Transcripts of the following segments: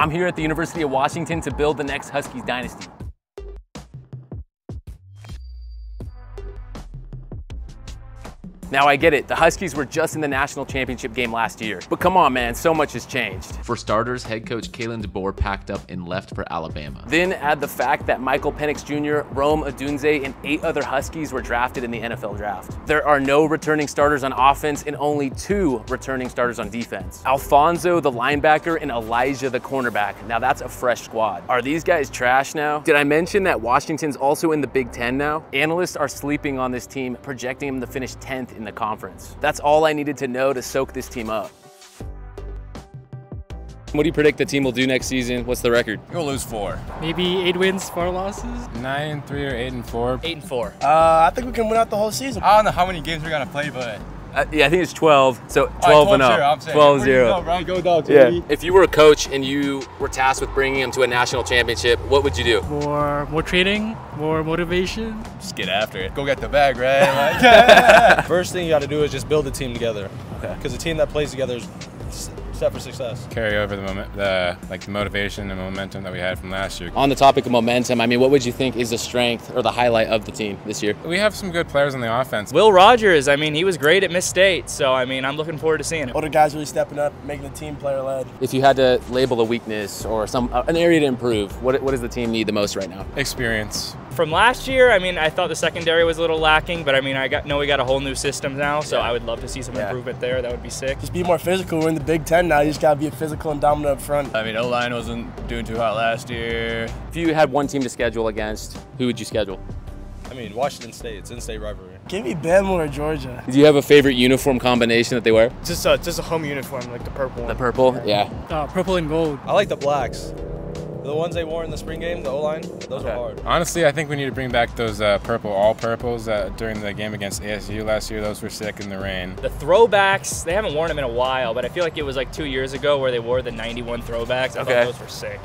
I'm here at the University of Washington to build the next Huskies dynasty. Now I get it, the Huskies were just in the national championship game last year. But come on man, so much has changed. For starters, head coach Kalen DeBoer packed up and left for Alabama. Then add the fact that Michael Penix Jr., Rome Odunze, and eight other Huskies were drafted in the NFL draft. There are no returning starters on offense and only two returning starters on defense. Alfonso, the linebacker, and Elijah, the cornerback. Now that's a fresh squad. Are these guys trash now? Did I mention that Washington's also in the Big Ten now? Analysts are sleeping on this team, projecting them to finish 10th in the conference. That's all I needed to know to soak this team up. What do you predict the team will do next season? What's the record? We'll lose four. Maybe eight wins, four losses. Nine and three or eight and four. Eight and four. Uh, I think we can win out the whole season. I don't know how many games we're gonna play, but Uh, yeah, I think it's 12. So 12, All right, and up. zero, I'm 12 Where do you 0. go, Brian? Go dogs, Yeah. baby. If you were a coach and you were tasked with bringing them to a national championship, what would you do? More, more training, more motivation. Just get after it. Go get the bag, right? Like, First thing you got to do is just build a team together. Okay. Because a team that plays together is s- set for success. Carry over the moment, the like the motivation and momentum that we had from last year. On the topic of momentum, I mean, what would you think is the strength or the highlight of the team this year? We have some good players on the offense. Will Rogers, I mean, he was great at Miss State, so I mean, I'm looking forward to seeing him. Older guys really stepping up, making the team player led. If you had to label a weakness or some uh, an area to improve, what, what does the team need the most right now? Experience. From last year, I mean, I thought the secondary was a little lacking, but I mean, I got know we got a whole new system now, so Yeah. I would love to see some Yeah. improvement there. That would be sick. Just be more physical. We're in the Big Ten now. You just got to be physical and dominant up front. I mean, O line wasn't doing too hot last year. If you had one team to schedule against, who would you schedule? I mean, Washington State, it's in-state rivalry. Give me Bama or Georgia. Do you have a favorite uniform combination that they wear? Just a, just a home uniform, like the purple The one. purple? Yeah. Uh, purple and gold. I like the blacks. The ones they wore in the spring game, the O-line, those Okay. are hard. Honestly, I think we need to bring back those uh, purple all purples uh, during the game against ASU last year. Those were sick in the rain. The throwbacks, they haven't worn them in a while, but I feel like it was like two years ago where they wore the 91 throwbacks. I Okay. thought those were sick.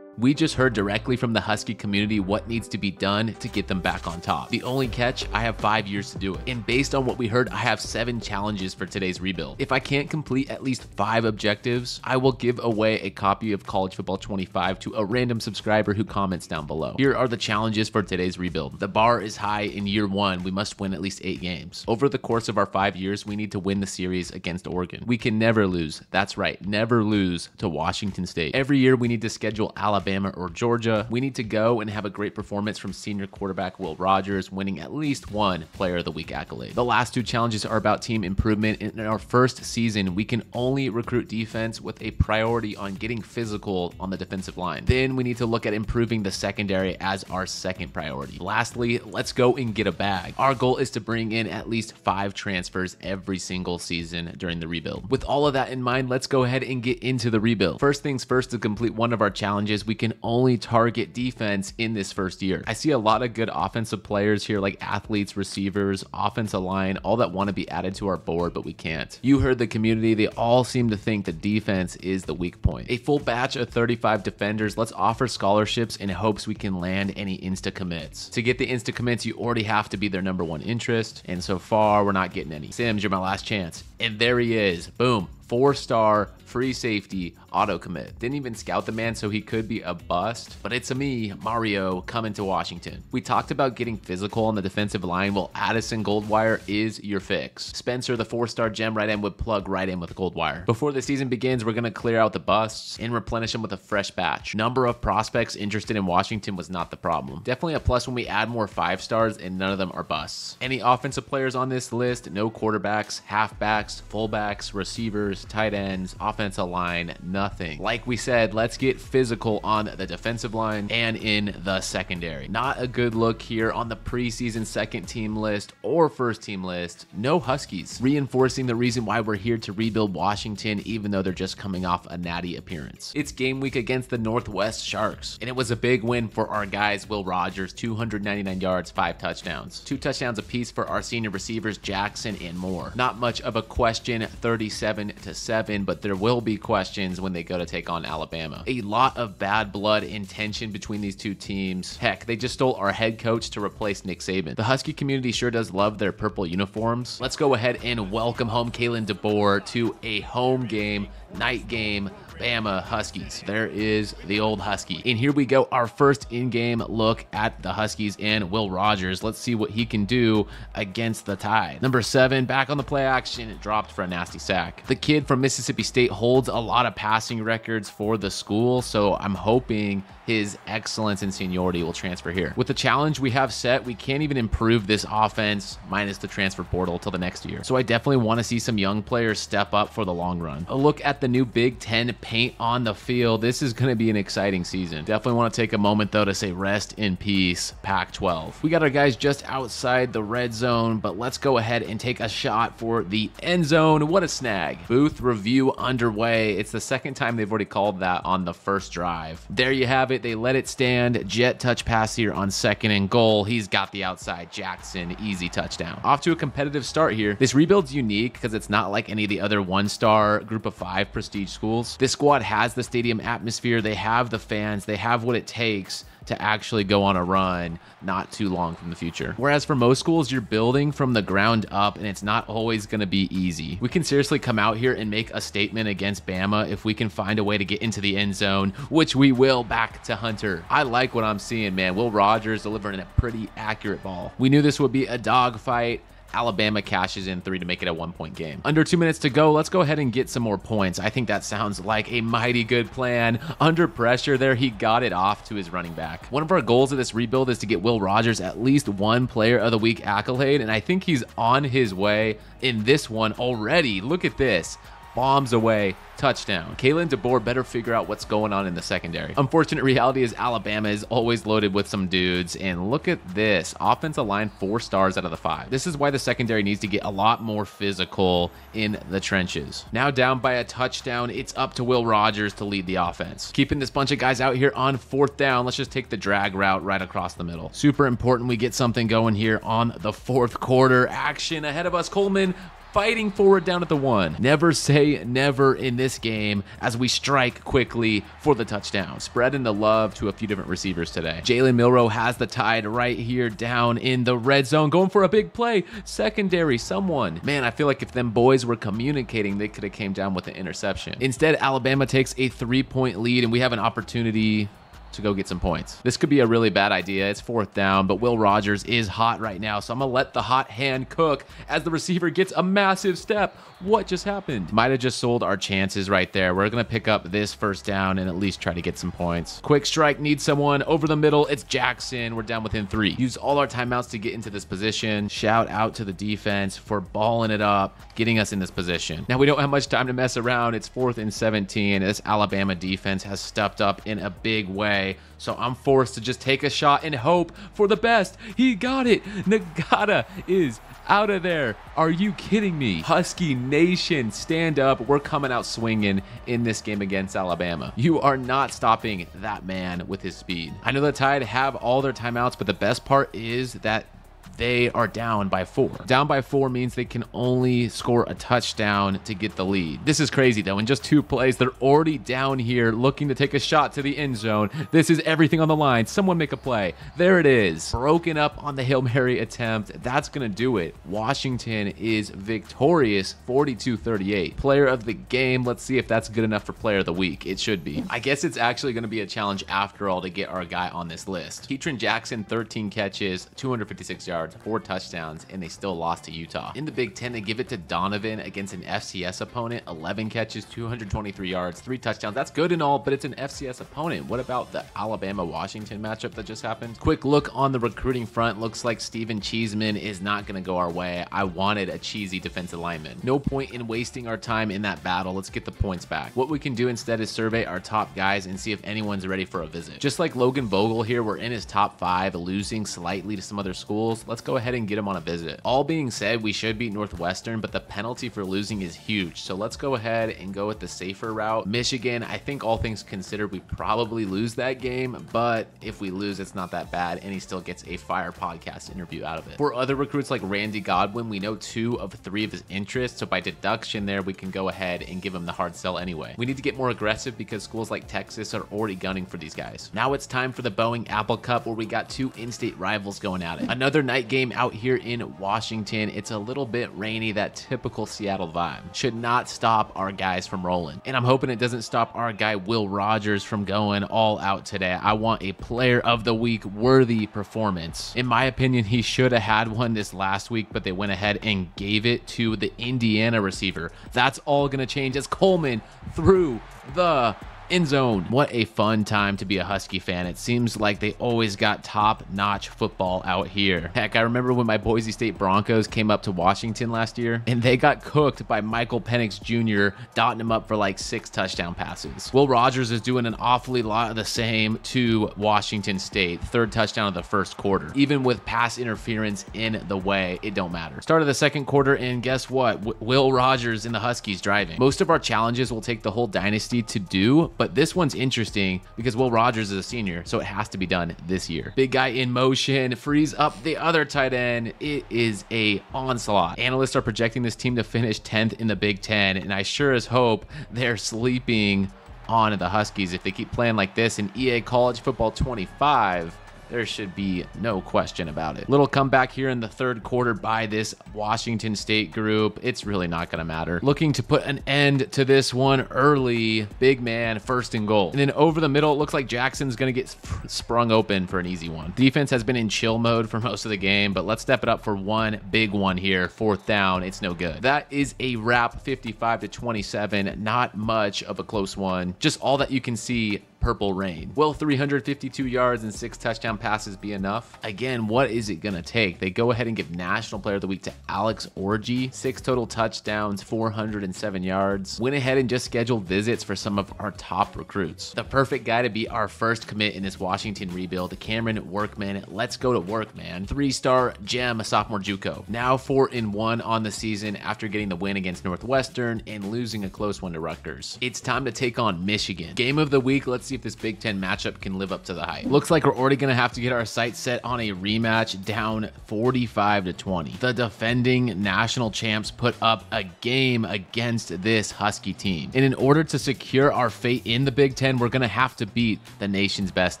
We just heard directly from the Husky community what needs to be done to get them back on top. The only catch, I have five years to do it. And based on what we heard, I have seven challenges for today's rebuild. If I can't complete at least five objectives, I will give away a copy of College Football 25 to a random subscriber who comments down below. Here are the challenges for today's rebuild. The bar is high in year one. We must win at least eight games. Over the course of our five years, we need to win the series against Oregon. We can never lose. That's right, never lose to Washington State. Every year, we need to schedule Alabama or Georgia. We need to go and have a great performance from senior quarterback Will Rogers, winning at least one Player of the Week accolade. The last two challenges are about team improvement. In our first season, we can only recruit defense with a priority on getting physical on the defensive line. Then we need to look at improving the secondary as our second priority. Lastly, let's go and get a bag. Our goal is to bring in at least five transfers every single season during the rebuild. With all of that in mind, let's go ahead and get into the rebuild. First things first, to complete one of our challenges, we can only target defense in this first year. I see a lot of good offensive players here, like athletes, receivers, offensive line, all that want to be added to our board, but we can't. You heard the community, they all seem to think the defense is the weak point. A full batch of 35 defenders, let's offer scholarships in hopes we can land any insta commits. To get the insta commits, you already have to be their number one interest, and so far, we're not getting any. Sims, you're my last chance. And there he is. Boom. Four star, free safety, auto commit. Didn't even scout the man, so he could be a bust. But it's a me, Mario, coming to Washington. We talked about getting physical on the defensive line. Well, Addison Goldwire is your fix. Spencer, the four star gem right end, would plug right in with Goldwire. Before the season begins, we're going to clear out the busts and replenish them with a fresh batch. Number of prospects interested in Washington was not the problem. Definitely a plus when we add more five stars, and none of them are busts. Any offensive players on this list? No quarterbacks, halfbacks, fullbacks, receivers, tight ends, offensive line, nothing. Like we said, let's get physical on the defensive line and in the secondary. Not a good look here on the preseason second team list or first team list. No Huskies, reinforcing the reason why we're here to rebuild Washington, even though they're just coming off a natty appearance. It's game week against the Northwest Sharks, and it was a big win for our guys, Will Rogers, 299 yards, five touchdowns. Two touchdowns apiece for our senior receivers, Jackson and Moore. Not much of a question, 37 to 7, but there will be questions when they go to take on Alabama. A lot of bad blood and tension between these two teams. Heck, they just stole our head coach to replace Nick Saban. The Husky community sure does love their purple uniforms. Let's go ahead and welcome home Kalen DeBoer to a home game, night game Bama Huskies. There is the old Husky. And here we go, our first in-game look at the Huskies and Will Rogers. Let's see what he can do against the Tide. Number seven, back on the play action, dropped for a nasty sack. The kid from Mississippi State holds a lot of passing records for the school, so I'm hoping his excellence and seniority will transfer here. With the challenge we have set, we can't even improve this offense minus the transfer portal till the next year. So I definitely want to see some young players step up for the long run. A look at the new Big Ten paint on the field. This is going to be an exciting season. Definitely want to take a moment though to say rest in peace, Pac-12. We got our guys just outside the red zone, but let's go ahead and take a shot for the end zone. What a snag. Booth review underway. It's the second time they've already called that on the first drive. There you have it. They let it stand. Jet touch pass here on second and goal. He's got the outside. Jackson, easy touchdown. Off to a competitive start here. This rebuild's unique because it's not like any of the other one-star group of five prestige schools. This squad has the stadium atmosphere. They have the fans. They have what it takes to actually go on a run not too long from the future. Whereas for most schools, you're building from the ground up and it's not always going to be easy. We can seriously come out here and make a statement against Bama if we can find a way to get into the end zone, which we will back to Hunter. I like what I'm seeing, man. Will Rogers delivering a pretty accurate ball. We knew this would be a dogfight. Alabama cashes in three to make it a one point game. Under two minutes to go, let's go ahead and get some more points. I think that sounds like a mighty good plan. Under pressure there, he got it off to his running back. One of our goals of this rebuild is to get Will Rogers at least one player of the week accolade, and I think he's on his way in this one already. Look at this bombs away, touchdown. Kalen DeBoer better figure out what's going on in the secondary. Unfortunate reality is Alabama is always loaded with some dudes, and look at this. Offensive line, four stars out of the five. This is why the secondary needs to get a lot more physical in the trenches. Now down by a touchdown, it's up to Will Rogers to lead the offense. Keeping this bunch of guys out here on fourth down, let's just take the drag route right across the middle. Super important we get something going here on the fourth quarter. Action ahead of us, Coleman fighting forward down at the one. Never say never in this game as we strike quickly for the touchdown. Spreading the love to a few different receivers today. Jalen Milroe has the tide right here down in the red zone, going for a big play. Secondary, someone. Man, I feel like if them boys were communicating, they could have came down with an interception. Instead, Alabama takes a three-point lead, and we have an opportunity to go get some points. This could be a really bad idea. It's fourth down, but Will Rogers is hot right now, so I'm going to let the hot hand cook as the receiver gets a massive step. What just happened? Might have just sold our chances right there. We're going to pick up this first down and at least try to get some points. Quick strike needs someone over the middle. It's Jackson. We're down within three. Use all our timeouts to get into this position. Shout out to the defense for balling it up, getting us in this position. Now, we don't have much time to mess around. It's fourth and 17. This Alabama defense has stepped up in a big way so I'm forced to just take a shot and hope for the best. He got it. Ngata is out of there. Are you kidding me? Husky Nation, stand up. We're coming out swinging in this game against Alabama. You are not stopping that man with his speed. I know the Tide have all their timeouts, but the best part is that they are down by four. Down by four means they can only score a touchdown to get the lead. This is crazy though. In just two plays, they're already down here looking to take a shot to the end zone. This is everything on the line. Someone make a play. There it is. Broken up on the Hail Mary attempt. That's going to do it. Washington is victorious 42-38. Player of the game. Let's see if that's good enough for player of the week. It should be. I guess it's actually going to be a challenge after all to get our guy on this list. Ketron Jackson, 13 catches, 256 yards yards, four touchdowns, and they still lost to Utah. In the Big Ten, they give it to Donovan against an FCS opponent, 11 catches, 223 yards, three touchdowns. That's good and all, but it's an FCS opponent. What about the Alabama-Washington matchup that just happened? Quick look on the recruiting front. Looks like Steven Cheeseman is not going to go our way. I wanted a cheesy defensive lineman. No point in wasting our time in that battle. Let's get the points back. What we can do instead is survey our top guys and see if anyone's ready for a visit. Just like Logan Vogel here, we're in his top five, losing slightly to some other schools. Let's go ahead and get them on a visit. All being said, we should beat Northwestern, but the penalty for losing is huge. So let's go ahead and go with the safer route. Michigan, I think all things considered, we probably lose that game, but if we lose, it's not that bad, and he still gets a fire podcast interview out of it. For other recruits like Randy Godwin, we know two of three of his interests, so by deduction there, we can go ahead and give him the hard sell anyway. We need to get more aggressive because schools like Texas are already gunning for these guys. Now it's time for the Boeing Apple Cup where we got two in-state rivals going at it. Another night game out here in Washington. It's a little bit rainy, that typical Seattle vibe. Should not stop our guys from rolling. And I'm hoping it doesn't stop our guy Will Rogers from going all out today. I want a player of the week worthy performance. In my opinion, he should have had one this last week, but they went ahead and gave it to the Indiana receiver. That's all going to change as Coleman threw the end zone. What a fun time to be a Husky fan. It seems like they always got top-notch football out here. Heck, I remember when my Boise State Broncos came up to Washington last year, and they got cooked by Michael Penix Jr., dotting him up for like six touchdown passes. Will Rogers is doing an awfully lot of the same to Washington State. Third touchdown of the first quarter. Even with pass interference in the way, it don't matter. Start of the second quarter, and guess what? W Will Rogers and the Huskies driving. Most of our challenges will take the whole dynasty to do, but this one's interesting because Will Rogers is a senior, so it has to be done this year. Big guy in motion, frees up the other tight end. It is a onslaught. Analysts are projecting this team to finish 10th in the Big Ten, and I sure as hope they're sleeping on the Huskies if they keep playing like this in EA College Football 25 there should be no question about it. Little comeback here in the third quarter by this Washington State group. It's really not going to matter. Looking to put an end to this one early. Big man, first and goal. And then over the middle, it looks like Jackson's going to get sprung open for an easy one. Defense has been in chill mode for most of the game, but let's step it up for one big one here. Fourth down. It's no good. That is a wrap 55 to 27. Not much of a close one. Just all that you can see Purple Rain. Will 352 yards and six touchdown passes be enough? Again, what is it going to take? They go ahead and give National Player of the Week to Alex Orji. Six total touchdowns, 407 yards. Went ahead and just scheduled visits for some of our top recruits. The perfect guy to be our first commit in this Washington rebuild, Cameron Workman. Let's go to work, man. Three-star gem, a sophomore JUCO. Now four in one on the season after getting the win against Northwestern and losing a close one to Rutgers. It's time to take on Michigan. Game of the week, let's see see if this Big Ten matchup can live up to the hype. Looks like we're already going to have to get our sights set on a rematch down 45 to 20. The defending national champs put up a game against this Husky team. And in order to secure our fate in the Big Ten, we're going to have to beat the nation's best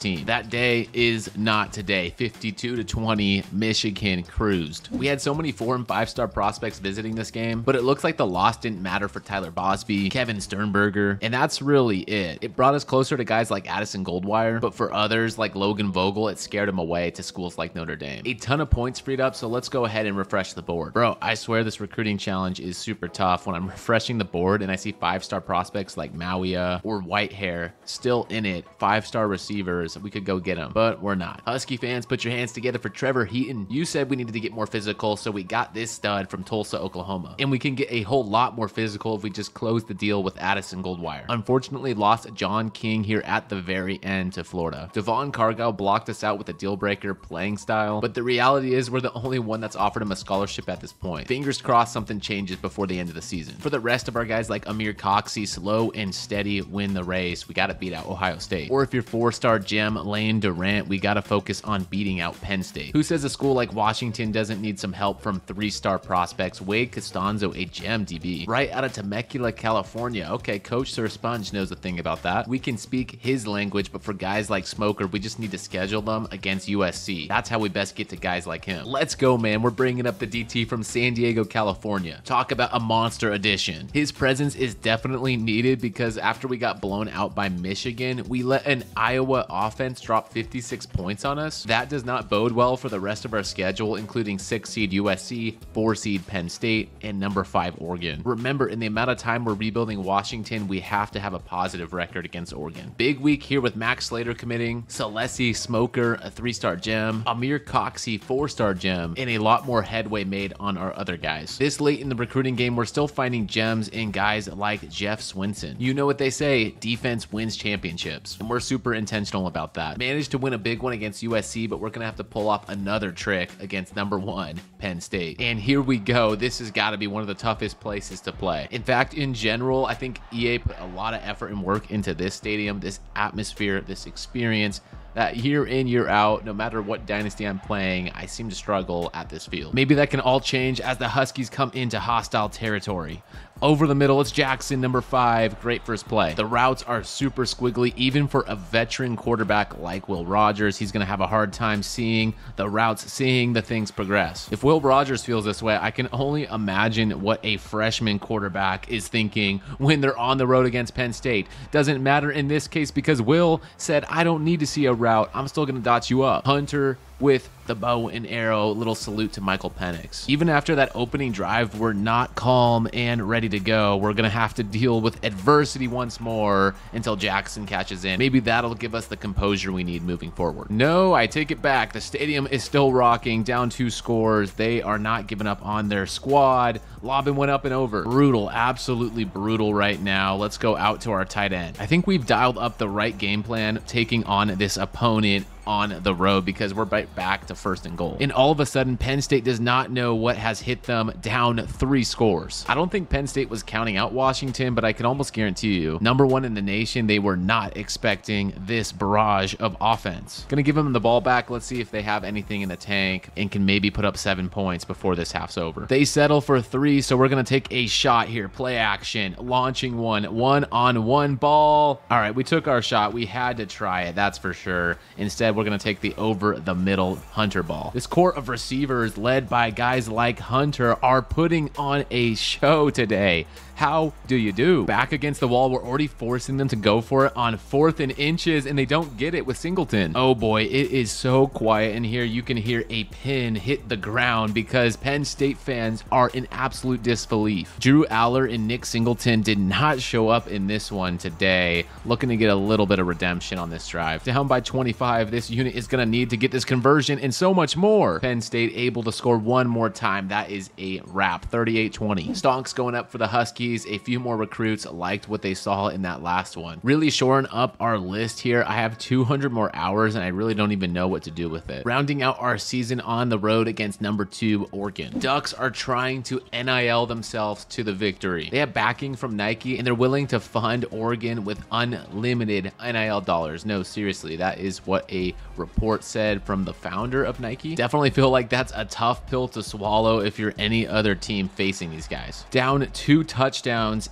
team. That day is not today. 52 to 20, Michigan cruised. We had so many four and five star prospects visiting this game, but it looks like the loss didn't matter for Tyler Bosby, Kevin Sternberger, and that's really it. It brought us closer to guys guys like Addison Goldwire, but for others like Logan Vogel, it scared him away to schools like Notre Dame. A ton of points freed up, so let's go ahead and refresh the board. Bro, I swear this recruiting challenge is super tough when I'm refreshing the board and I see five-star prospects like Mawia or Whitehair still in it, five-star receivers. We could go get them, but we're not. Husky fans, put your hands together for Trevor Heaton. You said we needed to get more physical, so we got this stud from Tulsa, Oklahoma. And we can get a whole lot more physical if we just close the deal with Addison Goldwire. Unfortunately, lost John King here at the very end to Florida. Devon Cargill blocked us out with a deal breaker playing style, but the reality is we're the only one that's offered him a scholarship at this point. Fingers crossed something changes before the end of the season. For the rest of our guys like Amir Coxey, slow and steady win the race. We got to beat out Ohio State. Or if you're four-star gem Lane Durant, we got to focus on beating out Penn State. Who says a school like Washington doesn't need some help from three-star prospects? Wade Costanzo, a gem DB, right out of Temecula, California. Okay, Coach Sir Sponge knows a thing about that. We can speak his language, but for guys like Smoker, we just need to schedule them against USC. That's how we best get to guys like him. Let's go, man. We're bringing up the DT from San Diego, California. Talk about a monster addition. His presence is definitely needed because after we got blown out by Michigan, we let an Iowa offense drop 56 points on us. That does not bode well for the rest of our schedule, including 6 seed USC, 4 seed Penn State, and number 5 Oregon. Remember, in the amount of time we're rebuilding Washington, we have to have a positive record against Oregon. Big week here with Max Slater committing, Celesi Smoker, a three-star gem, Amir Coxey, four-star gem, and a lot more headway made on our other guys. This late in the recruiting game, we're still finding gems in guys like Jeff Swinson. You know what they say, defense wins championships, and we're super intentional about that. Managed to win a big one against USC, but we're gonna have to pull off another trick against number one, Penn State. And here we go. This has got to be one of the toughest places to play. In fact, in general, I think EA put a lot of effort and work into this stadium, this atmosphere, this experience that year in, year out, no matter what dynasty I'm playing, I seem to struggle at this field. Maybe that can all change as the Huskies come into hostile territory. Over the middle, it's Jackson, number five. Great first play. The routes are super squiggly, even for a veteran quarterback like Will Rogers. He's going to have a hard time seeing the routes, seeing the things progress. If Will Rogers feels this way, I can only imagine what a freshman quarterback is thinking when they're on the road against Penn State. Doesn't matter in this case because Will said, I don't need to see a route. I'm still going to dot you up. Hunter with the bow and arrow little salute to Michael Penix. Even after that opening drive, we're not calm and ready to go. We're going to have to deal with adversity once more until Jackson catches in. Maybe that'll give us the composure we need moving forward. No, I take it back. The stadium is still rocking, down two scores. They are not giving up on their squad. Lobbin went up and over. Brutal, absolutely brutal right now. Let's go out to our tight end. I think we've dialed up the right game plan taking on this opponent on the road because we're back to first and goal. And all of a sudden, Penn State does not know what has hit them down three scores. I don't think Penn State was counting out Washington, but I can almost guarantee you, number one in the nation, they were not expecting this barrage of offense. Gonna give them the ball back. Let's see if they have anything in the tank and can maybe put up seven points before this half's over. They settle for three, so we're gonna take a shot here. Play action, launching one, one on one ball. All right, we took our shot. We had to try it, that's for sure. Instead, we're going to take the over the middle Hunter ball. This core of receivers led by guys like Hunter are putting on a show today. How do you do? Back against the wall, we're already forcing them to go for it on fourth and inches, and they don't get it with Singleton. Oh boy, it is so quiet in here. You can hear a pin hit the ground because Penn State fans are in absolute disbelief. Drew Allar and Nick Singleton did not show up in this one today, looking to get a little bit of redemption on this drive. To Down by 25, this unit is going to need to get this conversion and so much more. Penn State able to score one more time. That is a wrap, 38-20. Stonks going up for the Huskies a few more recruits liked what they saw in that last one. Really shoring up our list here. I have 200 more hours and I really don't even know what to do with it. Rounding out our season on the road against number two, Oregon. Ducks are trying to NIL themselves to the victory. They have backing from Nike and they're willing to fund Oregon with unlimited NIL dollars. No, seriously, that is what a report said from the founder of Nike. Definitely feel like that's a tough pill to swallow if you're any other team facing these guys. Down two touchdowns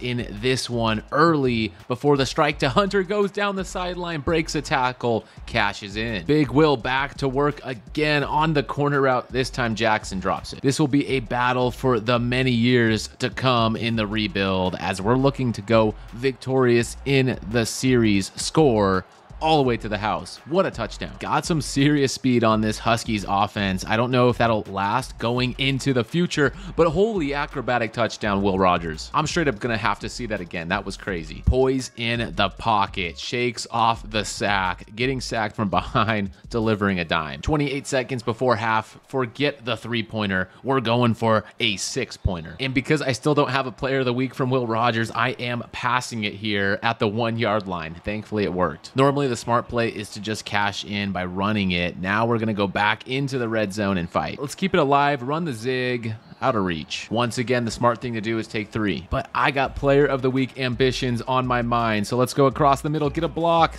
in this one early before the strike to Hunter goes down the sideline, breaks a tackle, cashes in. Big Will back to work again on the corner route. This time Jackson drops it. This will be a battle for the many years to come in the rebuild as we're looking to go victorious in the series score all the way to the house. What a touchdown. Got some serious speed on this Huskies offense. I don't know if that'll last going into the future, but holy acrobatic touchdown, Will Rogers. I'm straight up gonna have to see that again. That was crazy. Poise in the pocket, shakes off the sack, getting sacked from behind, delivering a dime. 28 seconds before half, forget the three pointer. We're going for a six pointer. And because I still don't have a player of the week from Will Rogers, I am passing it here at the one yard line. Thankfully, it worked. Normally, the smart play is to just cash in by running it. Now we're going to go back into the red zone and fight. Let's keep it alive, run the zig, out of reach. Once again, the smart thing to do is take three. But I got player of the week ambitions on my mind. So let's go across the middle, get a block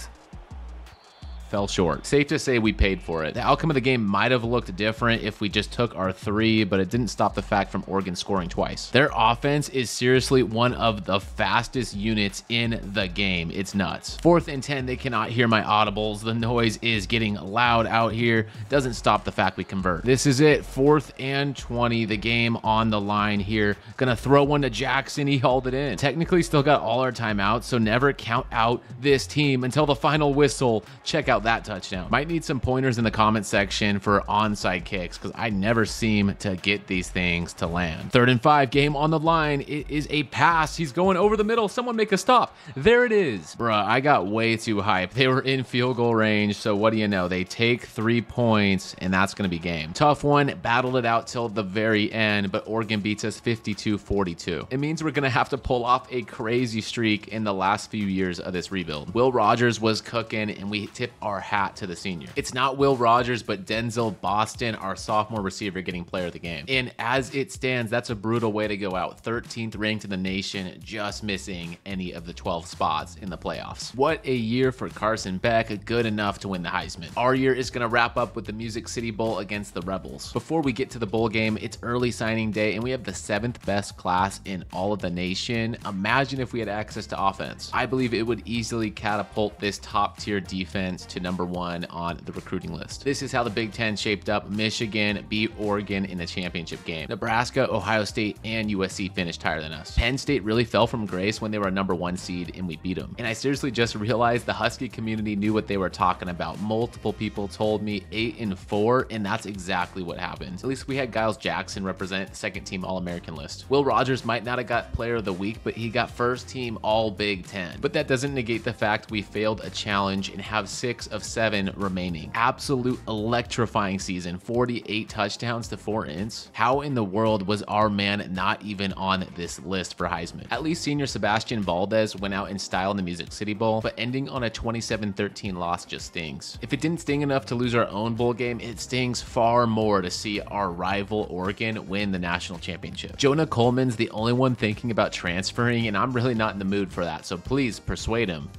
fell short. Safe to say we paid for it. The outcome of the game might have looked different if we just took our three, but it didn't stop the fact from Oregon scoring twice. Their offense is seriously one of the fastest units in the game. It's nuts. Fourth and 10, they cannot hear my audibles. The noise is getting loud out here. Doesn't stop the fact we convert. This is it. Fourth and 20, the game on the line here. Gonna throw one to Jackson. He hauled it in. Technically still got all our timeouts, so never count out this team until the final whistle. Check out that touchdown? Might need some pointers in the comment section for onside kicks because I never seem to get these things to land. Third and five, game on the line. It is a pass. He's going over the middle. Someone make a stop. There it is. Bruh, I got way too hyped. They were in field goal range. So what do you know? They take three points and that's going to be game. Tough one. Battled it out till the very end, but Oregon beats us 52 42. It means we're going to have to pull off a crazy streak in the last few years of this rebuild. Will Rogers was cooking and we tip our hat to the senior. It's not Will Rogers, but Denzel Boston, our sophomore receiver, getting player of the game. And as it stands, that's a brutal way to go out. 13th ranked in the nation, just missing any of the 12 spots in the playoffs. What a year for Carson Beck, good enough to win the Heisman. Our year is going to wrap up with the Music City Bowl against the Rebels. Before we get to the bowl game, it's early signing day and we have the seventh best class in all of the nation. Imagine if we had access to offense. I believe it would easily catapult this top tier defense to number one on the recruiting list. This is how the Big Ten shaped up. Michigan beat Oregon in the championship game. Nebraska, Ohio State, and USC finished higher than us. Penn State really fell from grace when they were a number one seed and we beat them. And I seriously just realized the Husky community knew what they were talking about. Multiple people told me eight and four, and that's exactly what happened. At least we had Giles Jackson represent second team All American list. Will Rogers might not have got player of the week, but he got first team All Big Ten. But that doesn't negate the fact we failed a challenge and have six of seven remaining. Absolute electrifying season, 48 touchdowns to four ints. How in the world was our man not even on this list for Heisman? At least senior Sebastian Valdez went out in style in the Music City Bowl, but ending on a 27-13 loss just stings. If it didn't sting enough to lose our own bowl game, it stings far more to see our rival Oregon win the national championship. Jonah Coleman's the only one thinking about transferring, and I'm really not in the mood for that, so please persuade him.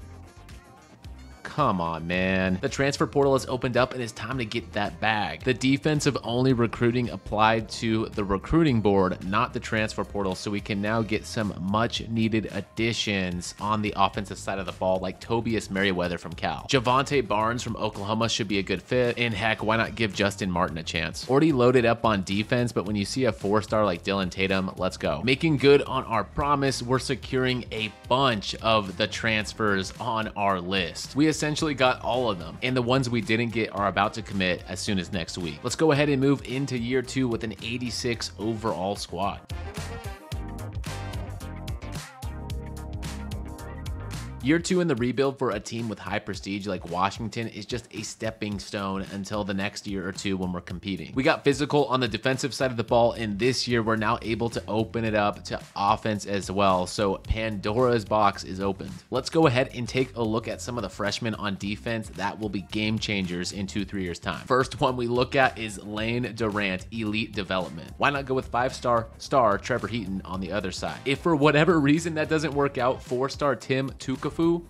Come on, man. The transfer portal has opened up and it's time to get that bag. The defensive only recruiting applied to the recruiting board, not the transfer portal, so we can now get some much needed additions on the offensive side of the ball, like Tobias Merriweather from Cal. Javante Barnes from Oklahoma should be a good fit, and heck, why not give Justin Martin a chance? Already loaded up on defense, but when you see a four star like Dylan Tatum, let's go. Making good on our promise, we're securing a bunch of the transfers on our list. We essentially got all of them, and the ones we didn't get are about to commit as soon as next week. Let's go ahead and move into year two with an 86 overall squad. Year two in the rebuild for a team with high prestige like Washington is just a stepping stone until the next year or two when we're competing. We got physical on the defensive side of the ball, and this year we're now able to open it up to offense as well. So Pandora's box is opened. Let's go ahead and take a look at some of the freshmen on defense that will be game changers in two, three years' time. First one we look at is Lane Durant, elite development. Why not go with five-star star Trevor Heaton on the other side? If for whatever reason that doesn't work out, four-star Tim Tukafu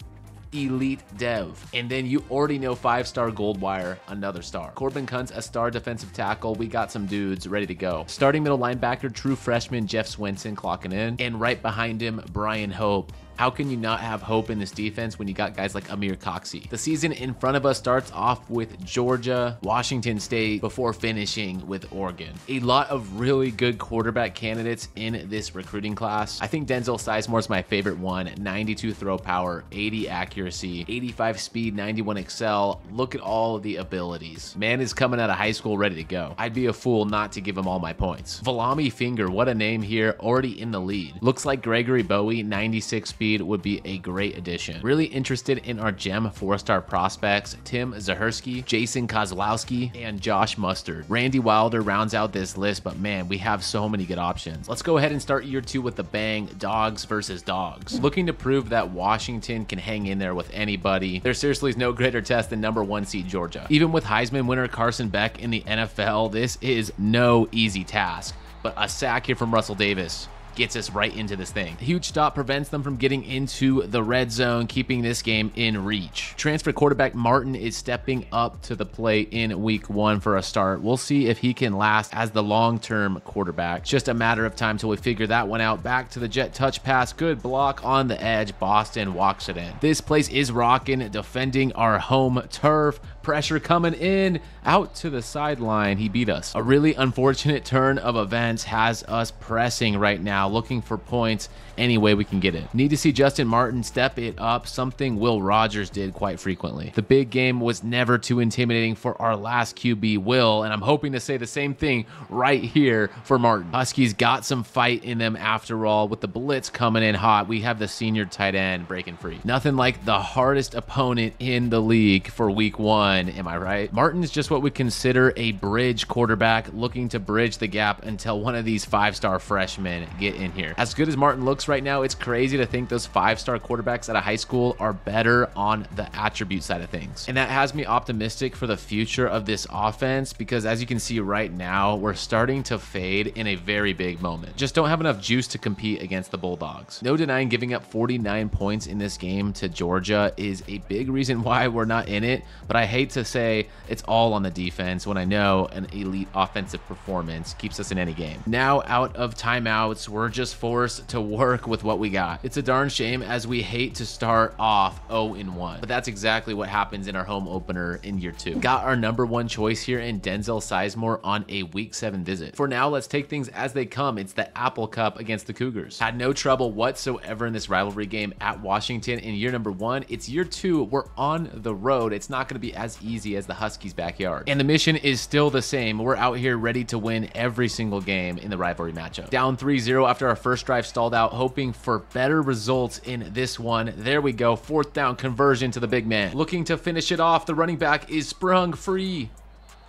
elite dev. And then you already know five star Goldwire, another star. Corbin Kuntz, a star defensive tackle. We got some dudes ready to go. Starting middle linebacker, true freshman Jeff Swenson clocking in. And right behind him, Brian Hope. How can you not have hope in this defense when you got guys like Amir Coxey? The season in front of us starts off with Georgia, Washington State, before finishing with Oregon. A lot of really good quarterback candidates in this recruiting class. I think Denzel Sizemore is my favorite one. 92 throw power, 80 accuracy, 85 speed, 91 excel. Look at all the abilities. Man is coming out of high school ready to go. I'd be a fool not to give him all my points. Valami Finger, what a name here, already in the lead. Looks like Gregory Bowie, 96 speed speed would be a great addition. Really interested in our gem four-star prospects, Tim Zahersky, Jason Kozlowski, and Josh Mustard. Randy Wilder rounds out this list, but man, we have so many good options. Let's go ahead and start year two with the bang, dogs versus dogs. Looking to prove that Washington can hang in there with anybody. There seriously is no greater test than number one seed Georgia. Even with Heisman winner Carson Beck in the NFL, this is no easy task. But a sack here from Russell Davis gets us right into this thing. Huge stop prevents them from getting into the red zone, keeping this game in reach. Transfer quarterback Martin is stepping up to the plate in week one for a start. We'll see if he can last as the long-term quarterback. Just a matter of time till we figure that one out. Back to the jet touch pass. Good block on the edge. Boston walks it in. This place is rocking, defending our home turf Pressure coming in, out to the sideline. He beat us. A really unfortunate turn of events has us pressing right now, looking for points any way we can get it. Need to see Justin Martin step it up, something Will Rogers did quite frequently. The big game was never too intimidating for our last QB, Will, and I'm hoping to say the same thing right here for Martin. Huskies got some fight in them after all, with the blitz coming in hot. We have the senior tight end breaking free. Nothing like the hardest opponent in the league for week one, am I right? Martin is just what we consider a bridge quarterback looking to bridge the gap until one of these five-star freshmen get in here. As good as Martin looks right now, it's crazy to think those five-star quarterbacks at a high school are better on the attribute side of things. And that has me optimistic for the future of this offense because as you can see right now, we're starting to fade in a very big moment. Just don't have enough juice to compete against the Bulldogs. No denying giving up 49 points in this game to Georgia is a big reason why we're not in it, but I hate to say it's all on the defense when I know an elite offensive performance keeps us in any game. Now out of timeouts, we're just forced to work with what we got. It's a darn shame as we hate to start off 0 in 1, but that's exactly what happens in our home opener in year two. Got our number one choice here in Denzel Sizemore on a week seven visit. For now, let's take things as they come. It's the Apple Cup against the Cougars. Had no trouble whatsoever in this rivalry game at Washington in year number one. It's year two. We're on the road. It's not going to be as easy as the Huskies backyard. And the mission is still the same. We're out here ready to win every single game in the rivalry matchup. Down 3-0 after our first drive stalled out, hoping for better results in this one. There we go. Fourth down conversion to the big man. Looking to finish it off. The running back is sprung free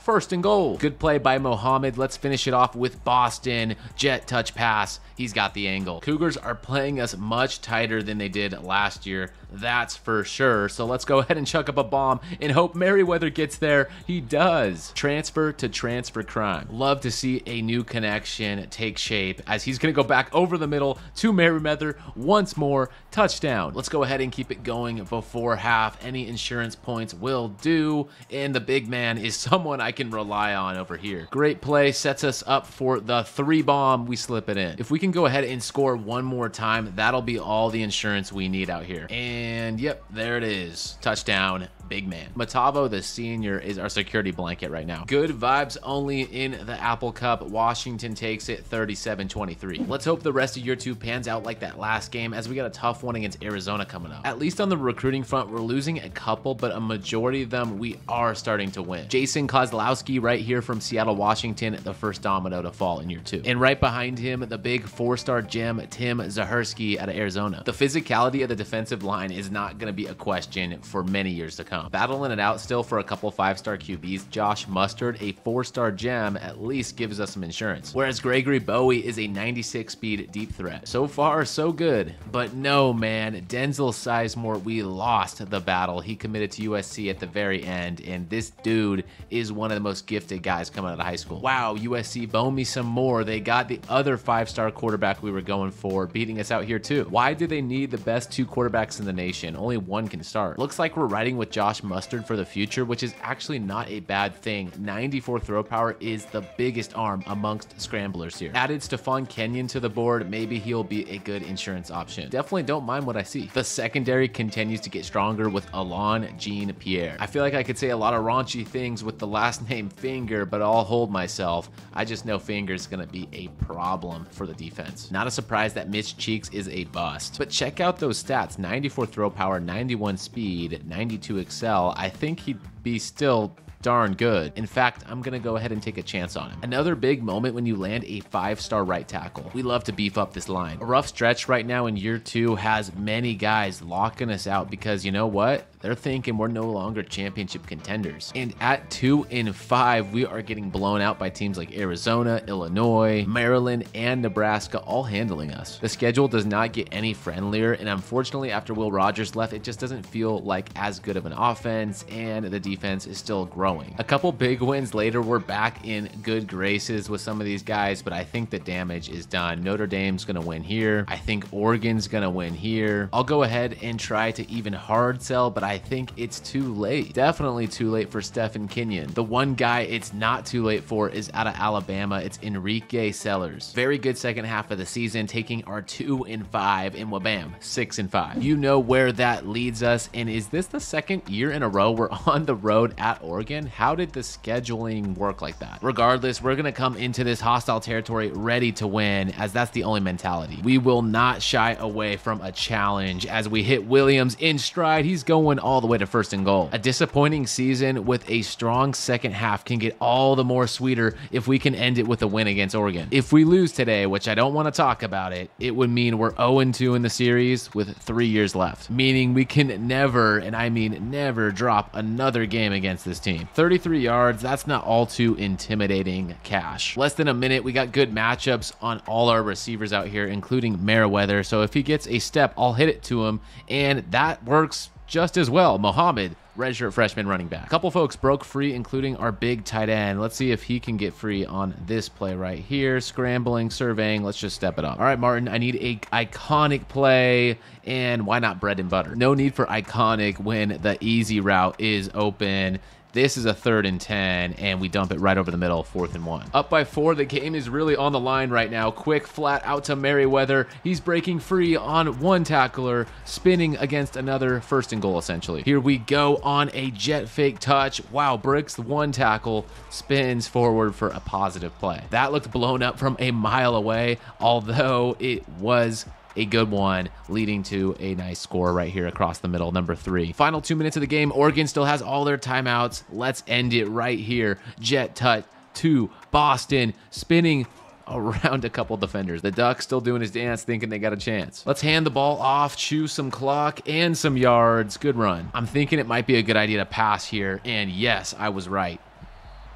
first and goal. Good play by Mohammed. Let's finish it off with Boston. Jet touch pass. He's got the angle. Cougars are playing us much tighter than they did last year. That's for sure. So let's go ahead and chuck up a bomb and hope Merriweather gets there. He does. Transfer to transfer crime. Love to see a new connection take shape as he's going to go back over the middle to Merriweather once more. Touchdown. Let's go ahead and keep it going before half. Any insurance points will do. And the big man is someone I can rely on over here. Great play sets us up for the three bomb. We slip it in. If we can go ahead and score one more time, that'll be all the insurance we need out here. And yep, there it is. Touchdown big man. Matavo, the senior, is our security blanket right now. Good vibes only in the Apple Cup. Washington takes it 37-23. Let's hope the rest of year two pans out like that last game as we got a tough one against Arizona coming up. At least on the recruiting front, we're losing a couple, but a majority of them we are starting to win. Jason Kozlowski right here from Seattle, Washington, the first domino to fall in year two. And right behind him, the big four-star gem, Tim Zahersky out of Arizona. The physicality of the defensive line is not going to be a question for many years to come come. Battling it out still for a couple five-star QBs, Josh Mustard, a four-star gem, at least gives us some insurance. Whereas Gregory Bowie is a 96-speed deep threat. So far, so good. But no, man, Denzel Sizemore, we lost the battle. He committed to USC at the very end, and this dude is one of the most gifted guys coming out of high school. Wow, USC bone me some more. They got the other five-star quarterback we were going for, beating us out here too. Why do they need the best two quarterbacks in the nation? Only one can start. Looks like we're riding with Josh Josh Mustard for the future, which is actually not a bad thing. 94 throw power is the biggest arm amongst scramblers here. Added Stephon Kenyon to the board, maybe he'll be a good insurance option. Definitely don't mind what I see. The secondary continues to get stronger with Alon Jean Pierre. I feel like I could say a lot of raunchy things with the last name Finger, but I'll hold myself. I just know Finger's gonna be a problem for the defense. Not a surprise that Mitch Cheeks is a bust, but check out those stats. 94 throw power, 91 speed, 92 excel, I think he'd be still darn good. In fact, I'm to go ahead and take a chance on him. Another big moment when you land a five-star right tackle. We love to beef up this line. A rough stretch right now in year two has many guys locking us out because you know what? They're thinking we're no longer championship contenders. And at two in five, we are getting blown out by teams like Arizona, Illinois, Maryland, and Nebraska all handling us. The schedule does not get any friendlier, and unfortunately, after Will Rogers left, it just doesn't feel like as good of an offense, and the defense is still growing. A couple big wins later, we're back in good graces with some of these guys, but I think the damage is done. Notre Dame's gonna win here. I think Oregon's gonna win here. I'll go ahead and try to even hard sell, but I I think it's too late. Definitely too late for Stephen Kenyon. The one guy it's not too late for is out of Alabama. It's Enrique Sellers. Very good second half of the season, taking our two and five, and wabam, six and five. You know where that leads us, and is this the second year in a row we're on the road at Oregon? How did the scheduling work like that? Regardless, we're gonna come into this hostile territory ready to win, as that's the only mentality. We will not shy away from a challenge as we hit Williams in stride. He's going all the way to first and goal. A disappointing season with a strong second half can get all the more sweeter if we can end it with a win against Oregon. If we lose today, which I don't want to talk about it, it would mean we're 0-2 in the series with three years left, meaning we can never, and I mean never, drop another game against this team. 33 yards, that's not all too intimidating cash. Less than a minute, we got good matchups on all our receivers out here, including Merriweather. so if he gets a step, I'll hit it to him, and that works just as well. Mohammed, redshirt freshman running back. A couple folks broke free, including our big tight end. Let's see if he can get free on this play right here. Scrambling, surveying. Let's just step it up. All right, Martin, I need a iconic play, and why not bread and butter? No need for iconic when the easy route is open. This is a third and 10, and we dump it right over the middle, fourth and one. Up by four, the game is really on the line right now. Quick flat out to Merriweather. He's breaking free on one tackler, spinning against another first and goal, essentially. Here we go on a jet fake touch. Wow, breaks one tackle, spins forward for a positive play. That looked blown up from a mile away, although it was a good one, leading to a nice score right here across the middle, number three. Final two minutes of the game. Oregon still has all their timeouts. Let's end it right here. Jet tut to Boston, spinning around a couple defenders. The Duck still doing his dance, thinking they got a chance. Let's hand the ball off, chew some clock and some yards. Good run. I'm thinking it might be a good idea to pass here, and yes, I was right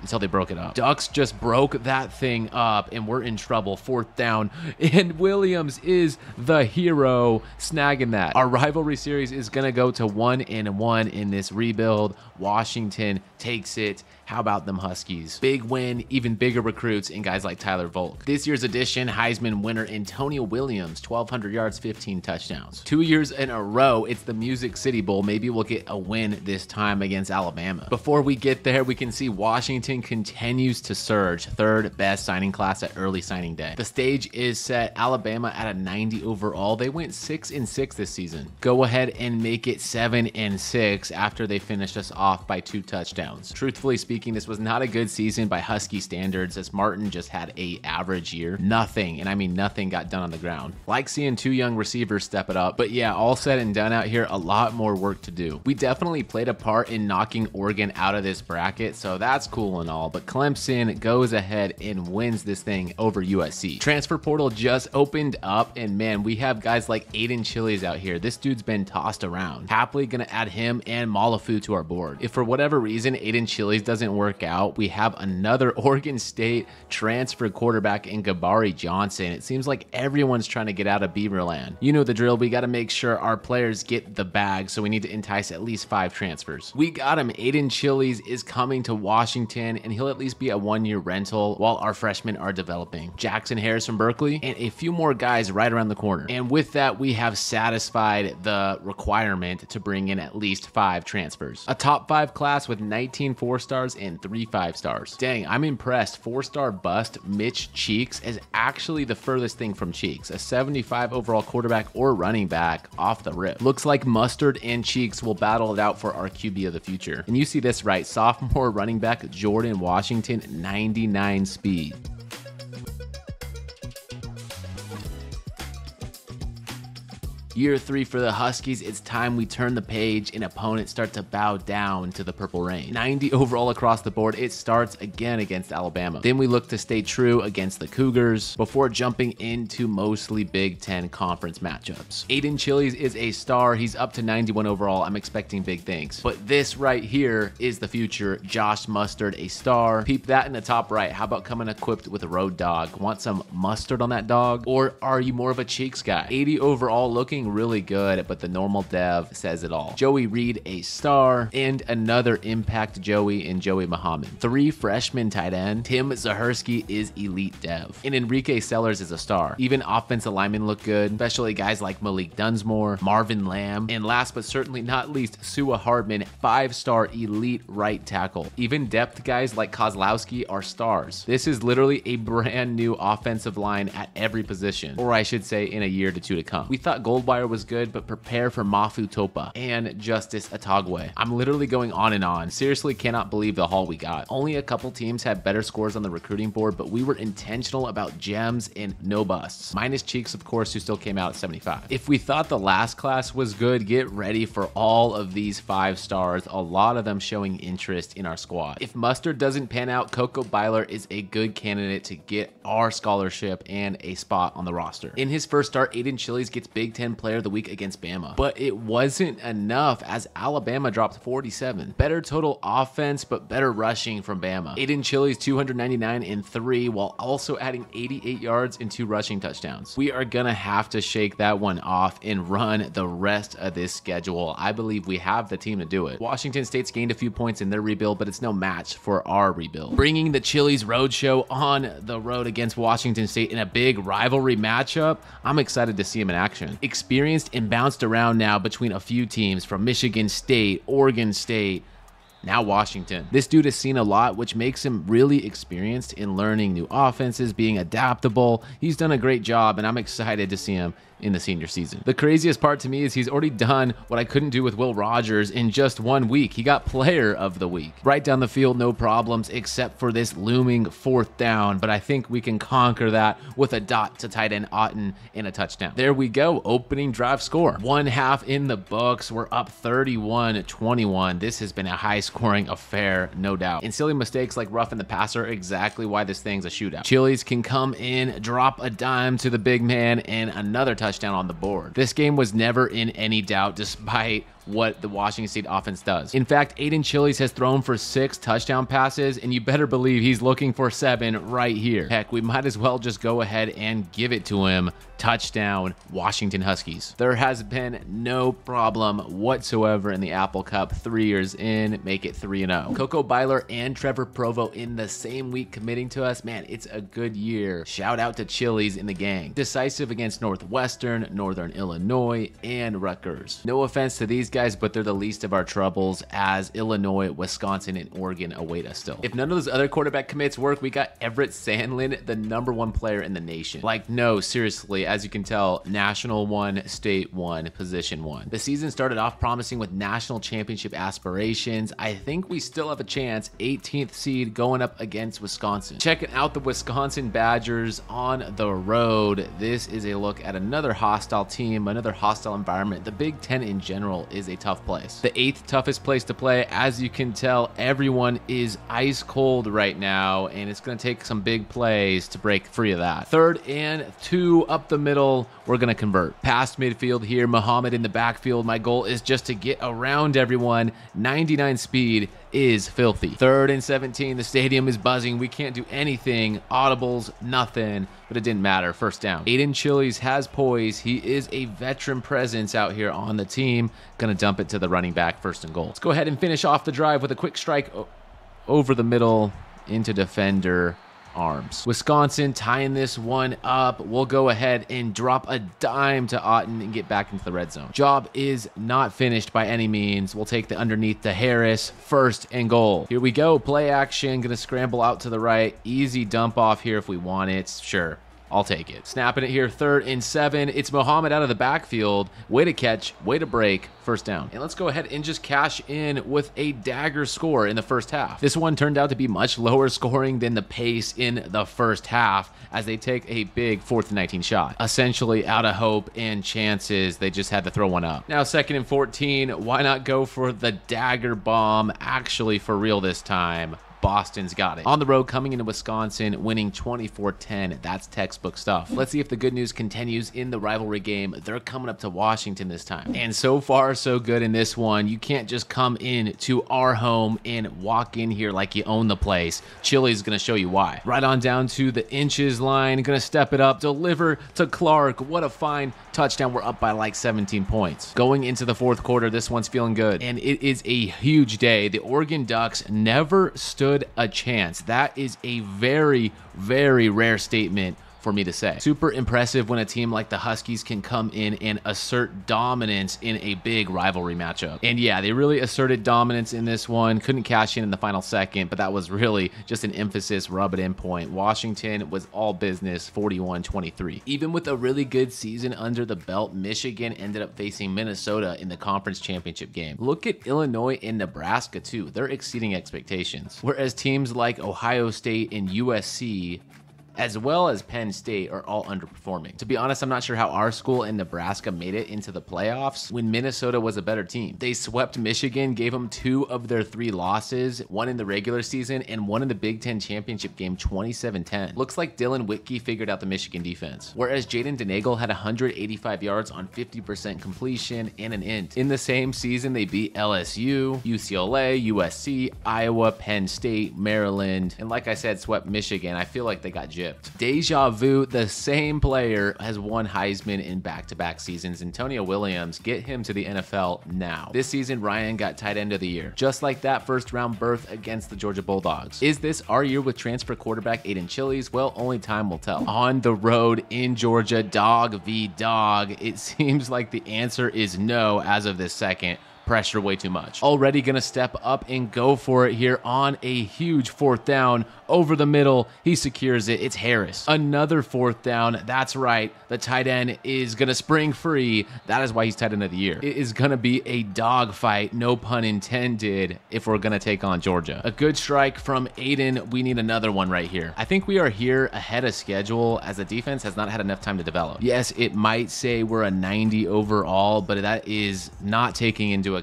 until they broke it up. Ducks just broke that thing up and we're in trouble. Fourth down. And Williams is the hero snagging that. Our rivalry series is going to go to one and one in this rebuild. Washington takes it. How about them Huskies? Big win, even bigger recruits, and guys like Tyler Volk. This year's edition, Heisman winner Antonio Williams, 1,200 yards, 15 touchdowns. Two years in a row, it's the Music City Bowl. Maybe we'll get a win this time against Alabama. Before we get there, we can see Washington continues to surge, third best signing class at early signing day. The stage is set. Alabama at a 90 overall. They went six and six this season. Go ahead and make it seven and six after they finished us off by two touchdowns. Truthfully speaking, speaking, this was not a good season by Husky standards as Martin just had a average year. Nothing, and I mean nothing got done on the ground. Like seeing two young receivers step it up, but yeah, all said and done out here, a lot more work to do. We definitely played a part in knocking Oregon out of this bracket, so that's cool and all, but Clemson goes ahead and wins this thing over USC. Transfer portal just opened up, and man, we have guys like Aidan Chiles out here. This dude's been tossed around. Happily gonna add him and Malafu to our board. If for whatever reason Aidan Chiles doesn't didn't work out, we have another Oregon State transfer quarterback in Gabarri Johnson. It seems like everyone's trying to get out of Beaverland. You know the drill. We got to make sure our players get the bag, so we need to entice at least five transfers. We got him. Aidan Chiles is coming to Washington, and he'll at least be a one-year rental while our freshmen are developing. Jackson Harris from Berkeley, and a few more guys right around the corner. And with that, we have satisfied the requirement to bring in at least five transfers. A top five class with 19 four stars and three five stars. Dang, I'm impressed. Four star bust Mitch Cheeks is actually the furthest thing from Cheeks, a 75 overall quarterback or running back off the rip. Looks like Mustard and Cheeks will battle it out for our QB of the future. And you see this right, sophomore running back Jordan Washington, 99 speed. Year three for the Huskies, it's time we turn the page and opponents start to bow down to the Purple Rain. 90 overall across the board, it starts again against Alabama. Then we look to stay true against the Cougars before jumping into mostly Big Ten conference matchups. Aidan Chiles is a star, he's up to 91 overall, I'm expecting big things. But this right here is the future, Josh Mustard, a star. Peep that in the top right, how about coming equipped with a road dog? Want some mustard on that dog? Or are you more of a cheeks guy? 80 overall looking really good, but the normal dev says it all. Joey Reed, a star, and another impact Joey in Joey Muhammad. Three freshman tight end. Tim Zahersky is elite dev. And Enrique Sellers is a star. Even offensive linemen look good, especially guys like Malik Dunsmore, Marvin Lamb, and last but certainly not least, Sua Hardman, five-star elite right tackle. Even depth guys like Kozlowski are stars. This is literally a brand new offensive line at every position, or I should say in a year to two to come. We thought Goldwire was good, but prepare for Mafu Topa and Justice Atagwe. I'm literally going on and on. Seriously cannot believe the haul we got. Only a couple teams had better scores on the recruiting board, but we were intentional about gems and no busts. Minus Cheeks, of course, who still came out at 75. If we thought the last class was good, get ready for all of these five stars, a lot of them showing interest in our squad. If Mustard doesn't pan out, Coco Byler is a good candidate to get our scholarship and a spot on the roster. In his first start, Aidan Chiles gets Big Ten Player of the Week against Bama, but it wasn't enough as Alabama dropped 47. Better total offense, but better rushing from Bama. Aidan Chiles 299 in three, while also adding 88 yards and two rushing touchdowns. We are gonna have to shake that one off and run the rest of this schedule. I believe we have the team to do it. Washington State's gained a few points in their rebuild, but it's no match for our rebuild. Bringing the Chiles Roadshow on the road against Washington State in a big rivalry matchup, I'm excited to see him in action. Experienced and bounced around now between a few teams from Michigan State, Oregon State, now Washington. This dude has seen a lot, which makes him really experienced in learning new offenses, being adaptable. He's done a great job, and I'm excited to see him in the senior season. The craziest part to me is he's already done what I couldn't do with Will Rogers in just one week. He got player of the week. Right down the field, no problems, except for this looming fourth down, but I think we can conquer that with a dot to tight end Otten and a touchdown. There we go, opening drive score. One half in the books. We're up 31-21. This has been a high scoring affair, no doubt. And silly mistakes like roughing the passer are exactly why this thing's a shootout. Chiles can come in, drop a dime to the big man, and another touchdown touchdown on the board. This game was never in any doubt despite what the Washington State offense does. In fact, Aidan Chiles has thrown for six touchdown passes, and you better believe he's looking for seven right here. Heck, we might as well just go ahead and give it to him. Touchdown, Washington Huskies. There has been no problem whatsoever in the Apple Cup three years in, make it 3 0. Coco Byler and Trevor Provo in the same week committing to us. Man, it's a good year. Shout out to Chiles in the gang. Decisive against Northwestern, Northern Illinois, and Rutgers. No offense to these guys, but they're the least of our troubles as Illinois, Wisconsin, and Oregon await us still. If none of those other quarterback commits work, we got Everett Sandlin, the number one player in the nation. Like, no, seriously, as you can tell, national one, state one, position one. The season started off promising with national championship aspirations. I think we still have a chance, 18th seed going up against Wisconsin. Checking out the Wisconsin Badgers on the road. This is a look at another hostile team, another hostile environment. The Big Ten in general is a tough place. The eighth toughest place to play. As you can tell, everyone is ice cold right now, and it's going to take some big plays to break free of that. Third and two up the middle. We're going to convert. Past midfield here, Muhammad in the backfield. My goal is just to get around everyone. 99 speed is filthy. Third and 17. The stadium is buzzing. We can't do anything. Audibles, nothing. But it didn't matter. First down. Aidan Chiles has poise. He is a veteran presence out here on the team. Gonna dump it to the running back. First and goal. Let's go ahead and finish off the drive with a quick strike over the middle into defender arms. Wisconsin tying this one up. We'll go ahead and drop a dime to Otten and get back into the red zone. Job is not finished by any means. We'll take the underneath to Harris. First and goal. Here we go. Play action. Gonna scramble out to the right. Easy dump off here if we want it. Sure. I'll take it. Snapping it here, third and seven. It's Muhammad out of the backfield. Way to catch, way to break, first down. And let's go ahead and just cash in with a dagger score in the first half. This one turned out to be much lower scoring than the pace in the first half as they take a big fourth and 19 shot. Essentially out of hope and chances, they just had to throw one up. Now second and 14, why not go for the dagger bomb actually for real this time? Boston's got it. On the road, coming into Wisconsin, winning 24-10. That's textbook stuff. Let's see if the good news continues in the rivalry game. They're coming up to Washington this time. And so far, so good in this one. You can't just come in to our home and walk in here like you own the place. Chiles gonna show you why. Right on down to the inches line, gonna step it up, deliver to Clark. What a fine touchdown. We're up by like 17 points. Going into the fourth quarter, this one's feeling good. And it is a huge day. The Oregon Ducks never stood a chance. That is a very, very rare statement for me to say. Super impressive when a team like the Huskies can come in and assert dominance in a big rivalry matchup. And yeah, they really asserted dominance in this one. Couldn't cash in in the final second, but that was really just an emphasis, rub it in point. Washington was all business 41-23. Even with a really good season under the belt, Michigan ended up facing Minnesota in the conference championship game. Look at Illinois and Nebraska too. They're exceeding expectations. Whereas teams like Ohio State and USC as well as Penn State are all underperforming. To be honest, I'm not sure how our school and Nebraska made it into the playoffs when Minnesota was a better team. They swept Michigan, gave them two of their three losses, one in the regular season and one in the Big Ten championship game 27-10. Looks like Dylan Wittke figured out the Michigan defense. Whereas Jaden Denagle had 185 yards on 50% completion and an int. In the same season, they beat LSU, UCLA, USC, Iowa, Penn State, Maryland, and like I said, swept Michigan. I feel like they got gypped. Deja vu, the same player has won Heisman in back-to-back seasons. Antonio Williams, get him to the NFL now. This season, Ryan got tight end of the year, just like that first round berth against the Georgia Bulldogs. Is this our year with transfer quarterback Aidan Chiles? Well, only time will tell. On the road in Georgia, dog v dog, it seems like the answer is no as of this second pressure way too much. Already gonna step up and go for it here on a huge fourth down over the middle. He secures it. It's Harris. Another fourth down. That's right. The tight end is gonna spring free. That is why he's tight end of the year. It is gonna be a dogfight, no pun intended, if we're gonna take on Georgia. A good strike from Aidan. We need another one right here. I think we are here ahead of schedule as the defense has not had enough time to develop. Yes, it might say we're a 90 overall, but that is not taking into account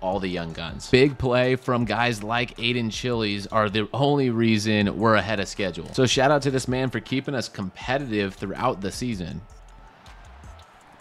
all the young guns. Big play from guys like Aidan Chiles are the only reason we're ahead of schedule. So shout out to this man for keeping us competitive throughout the season.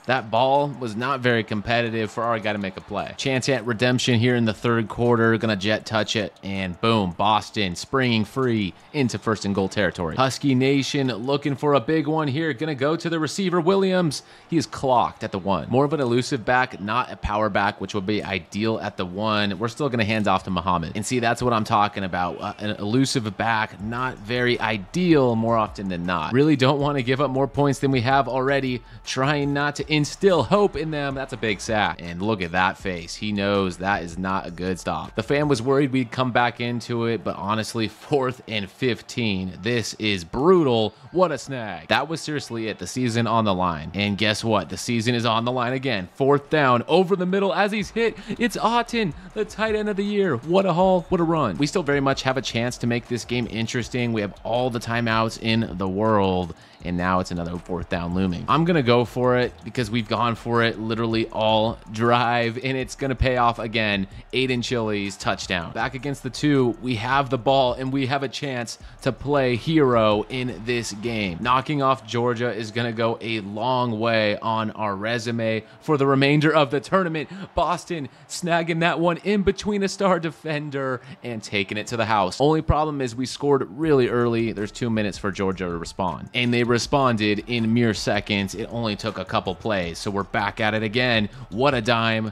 That ball was not very competitive for our guy to make a play. Chance at redemption here in the third quarter. Gonna jet touch it, and boom, Boston springing free into first and goal territory. Husky Nation looking for a big one here. Gonna go to the receiver, Williams. He is clocked at the one. More of an elusive back, not a power back, which would be ideal at the one. We're still gonna hand off to Muhammad. And see, that's what I'm talking about. Uh, an elusive back, not very ideal more often than not. Really don't want to give up more points than we have already. Trying not to instill hope in them. That's a big sack. And look at that face. He knows that is not a good stop. The fan was worried we'd come back into it, but honestly, fourth and 15. This is brutal. What a snag. That was seriously it. The season on the line. And guess what? The season is on the line again. Fourth down over the middle as he's hit. It's Otten, the tight end of the year. What a haul. What a run. We still very much have a chance to make this game interesting. We have all the timeouts in the world and now it's another fourth down looming. I'm gonna go for it because we've gone for it literally all drive, and it's gonna pay off again. Aidan Chiles touchdown. Back against the two, we have the ball and we have a chance to play hero in this game. Knocking off Georgia is gonna go a long way on our resume for the remainder of the tournament. Boston snagging that one in between a star defender and taking it to the house. Only problem is we scored really early. There's two minutes for Georgia to respond, and they responded in mere seconds. It only took a couple plays, so we're back at it again. What a dime.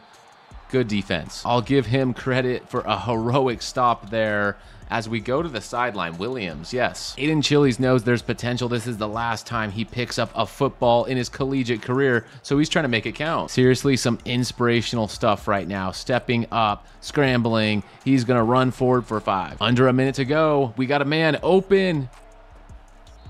Good defense. I'll give him credit for a heroic stop there. As we go to the sideline, Williams, yes. Aidan Chiles knows there's potential. This is the last time he picks up a football in his collegiate career, so he's trying to make it count. Seriously, some inspirational stuff right now. Stepping up, scrambling. He's going to run forward for five. Under a minute to go. We got a man open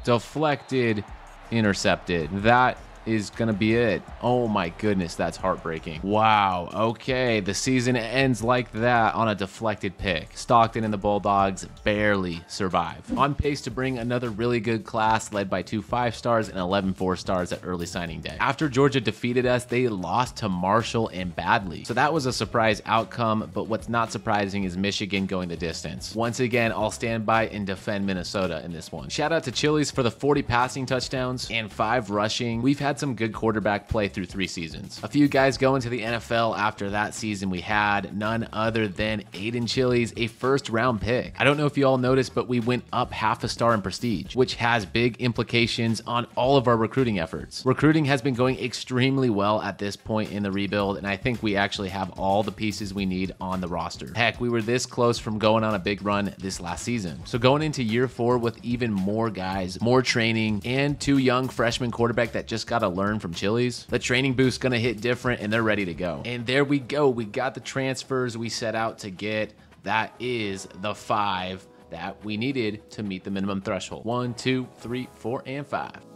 deflected, intercepted. That is going to be it. Oh my goodness, that's heartbreaking. Wow. Okay, the season ends like that on a deflected pick. Stockton and the Bulldogs barely survive. On pace to bring another really good class led by two five stars and 11 four stars at early signing day. After Georgia defeated us, they lost to Marshall and badly. So that was a surprise outcome, but what's not surprising is Michigan going the distance. Once again, I'll stand by and defend Minnesota in this one. Shout out to Chiles for the 40 passing touchdowns and five rushing. We've had some good quarterback play through three seasons. A few guys going to the NFL after that season we had none other than Aidan Chiles, a first round pick. I don't know if you all noticed, but we went up half a star in prestige, which has big implications on all of our recruiting efforts. Recruiting has been going extremely well at this point in the rebuild, and I think we actually have all the pieces we need on the roster. Heck, we were this close from going on a big run this last season. So going into year four with even more guys, more training, and two young freshman quarterback that just got to learn from Chiles, the training boost's gonna hit different and they're ready to go. And there we go. We got the transfers we set out to get. That is the five that we needed to meet the minimum threshold. One, two, three, four, and five.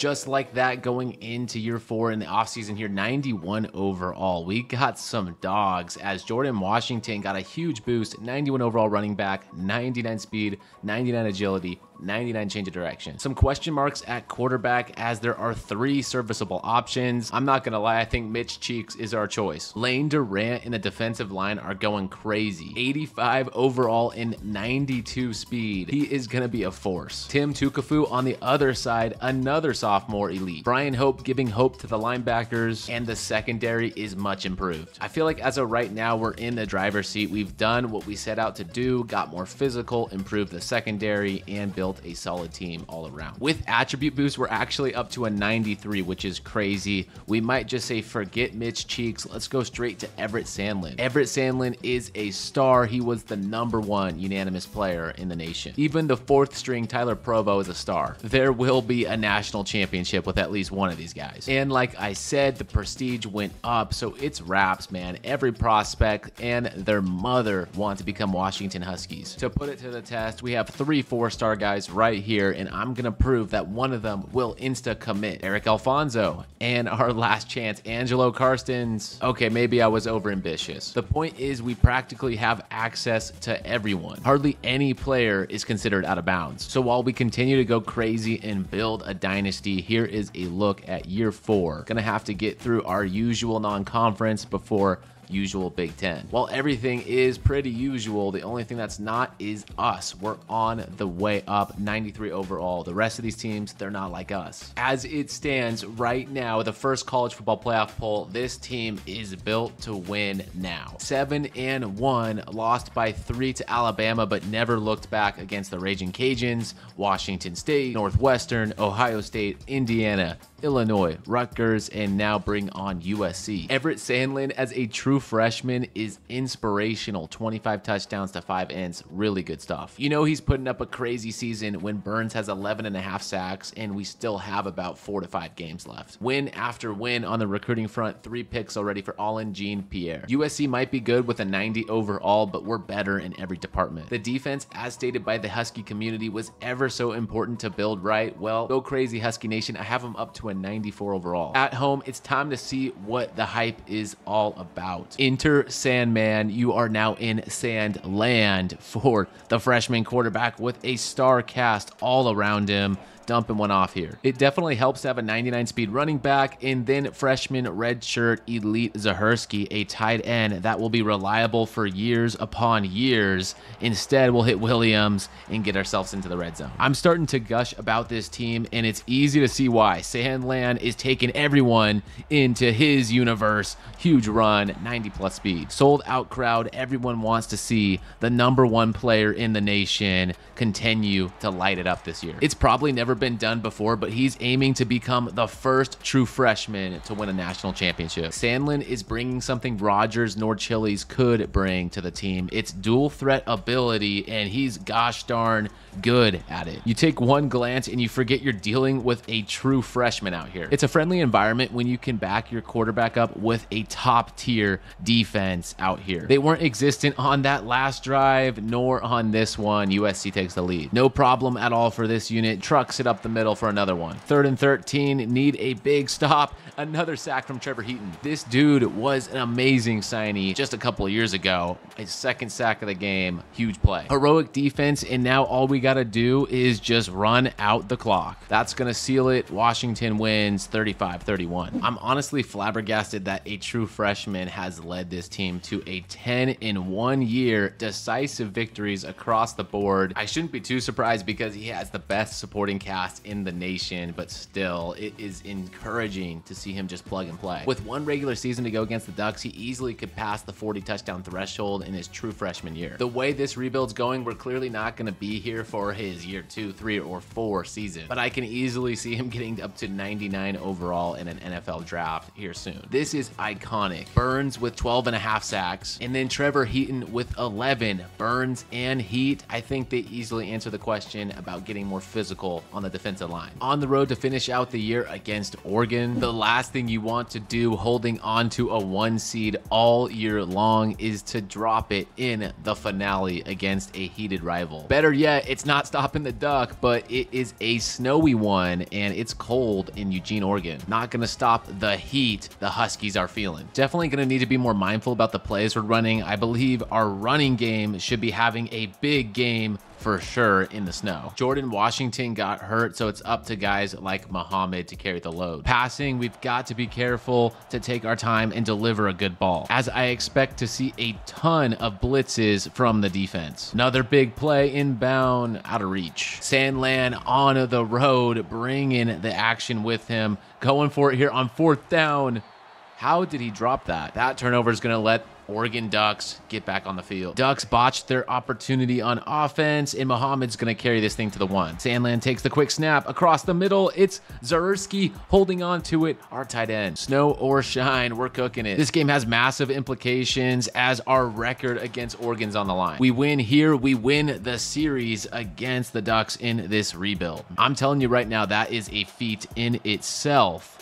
Just like that going into year four in the offseason here 91 overall. We got some dogs as jordan washington got a huge boost 91 overall running back 99 speed 99 agility 99 change of direction. Some question marks at quarterback as there are three serviceable options. I'm not gonna lie, I think Mitch Cheeks is our choice. Lane Durant in the defensive line are going crazy. 85 overall and 92 speed. He is gonna be a force. Tim Tukafu on the other side, another sophomore elite. Brian Hope giving hope to the linebackers, and the secondary is much improved. I feel like as of right now, we're in the driver's seat. We've done what we set out to do, got more physical, improved the secondary, and built built a solid team all around. With attribute boost, we're actually up to a 93, which is crazy. We might just say, forget Mitch Cheeks. Let's go straight to Everett Sandlin. Everett Sandlin is a star. He was the number one unanimous player in the nation. Even the fourth string Tyler Provo is a star. There will be a national championship with at least one of these guys. And like I said, the prestige went up, so it's wraps, man. Every prospect and their mother want to become Washington Huskies. To put it to the test, we have three four-star guys guys right here, and I'm to prove that one of them will insta commit. Eric Alfonso and our last chance, Angelo Karstens. Okay, maybe I was over ambitious. The point is, we practically have access to everyone. Hardly any player is considered out of bounds. So while we continue to go crazy and build a dynasty, here is a look at year four. Gonna have to get through our usual non conference before usual Big Ten. While everything is pretty usual, the only thing that's not is us. We're on the way up, 93 overall. The rest of these teams, they're not like us. As it stands right now, the first college football playoff poll, this team is built to win now. Seven and one, lost by three to Alabama, but never looked back against the Raging Cajuns, Washington State, Northwestern, Ohio State, Indiana, Illinois, Rutgers, and now bring on USC. Everett Sandlin as a true freshman is inspirational. 25 touchdowns to five ends. Really good stuff. You know he's putting up a crazy season when Burns has 11 and a half sacks and we still have about four to five games left. Win after win on the recruiting front. Three picks already for Allen Jean Pierre. USC might be good with a 90 overall, but we're better in every department. The defense, as stated by the Husky community, was ever so important to build right. Well, go crazy Husky Nation. I have them up to a 94 overall. At home, it's time to see what the hype is all about. Enter Sandman. You are now in Sand Land for the freshman quarterback with a star cast all around him dumping one off here. It definitely helps to have a 99 speed running back and then freshman redshirt elite Zahersky, a tight end that will be reliable for years upon years. Instead, we'll hit Williams and get ourselves into the red zone. I'm starting to gush about this team and it's easy to see why. Sandland is taking everyone into his universe. Huge run, 90 plus speed. Sold out crowd. Everyone wants to see the number one player in the nation continue to light it up this year. It's probably never been done before, but he's aiming to become the first true freshman to win a national championship. Sandlin is bringing something Rogers nor Chiles could bring to the team. It's dual threat ability, and he's gosh darn good at it. You take one glance and you forget you're dealing with a true freshman out here. It's a friendly environment when you can back your quarterback up with a top tier defense out here. They weren't existent on that last drive, nor on this one. USC takes the lead. No problem at all for this unit. Trucks it up the middle for another one. Third and 13, need a big stop. Another sack from Trevor Heaton. This dude was an amazing signee just a couple years ago. His second sack of the game, huge play. Heroic defense, and now all we got to do is just run out the clock. That's going to seal it. Washington wins 35 31. I'm honestly flabbergasted that a true freshman has led this team to a 10 in one year decisive victories across the board. I shouldn't be too surprised because he has the best supporting cast in the nation, but still, it is encouraging to see him just plug and play. With one regular season to go against the Ducks, he easily could pass the 40 touchdown threshold in his true freshman year. The way this rebuild's going, we're clearly not going to be here for his year two, three, or four season, but I can easily see him getting up to 99 overall in an NFL draft here soon. This is iconic. Burns with 12 and a half sacks, and then Trevor Heaton with 11. Burns and Heat, I think they easily answer the question about getting more physical on the defensive line. On the road to finish out the year against Oregon, the last thing you want to do holding on to a one seed all year long is to drop it in the finale against a heated rival. Better yet, it's not stopping the duck, but it is a snowy one and it's cold in Eugene, Oregon. Not to stop the heat the Huskies are feeling. Definitely to need to be more mindful about the plays we're running. I believe our running game should be having a big game for sure in the snow. Jordan Washington got hurt, so it's up to guys like Muhammad to carry the load. Passing, we've got to be careful to take our time and deliver a good ball, as I expect to see a ton of blitzes from the defense. Another big play inbound, out of reach. Sandland on the road, bringing the action with him, going for it here on fourth down. How did he drop that? That turnover is going to let Oregon Ducks get back on the field. Ducks botched their opportunity on offense, and Muhammad's going to carry this thing to the one. Sandland takes the quick snap across the middle. It's Zahersky holding on to it, our tight end. Snow or shine, we're cooking it. This game has massive implications as our record against Oregon's on the line. We win here, we win the series against the Ducks in this rebuild. I'm telling you right now, that is a feat in itself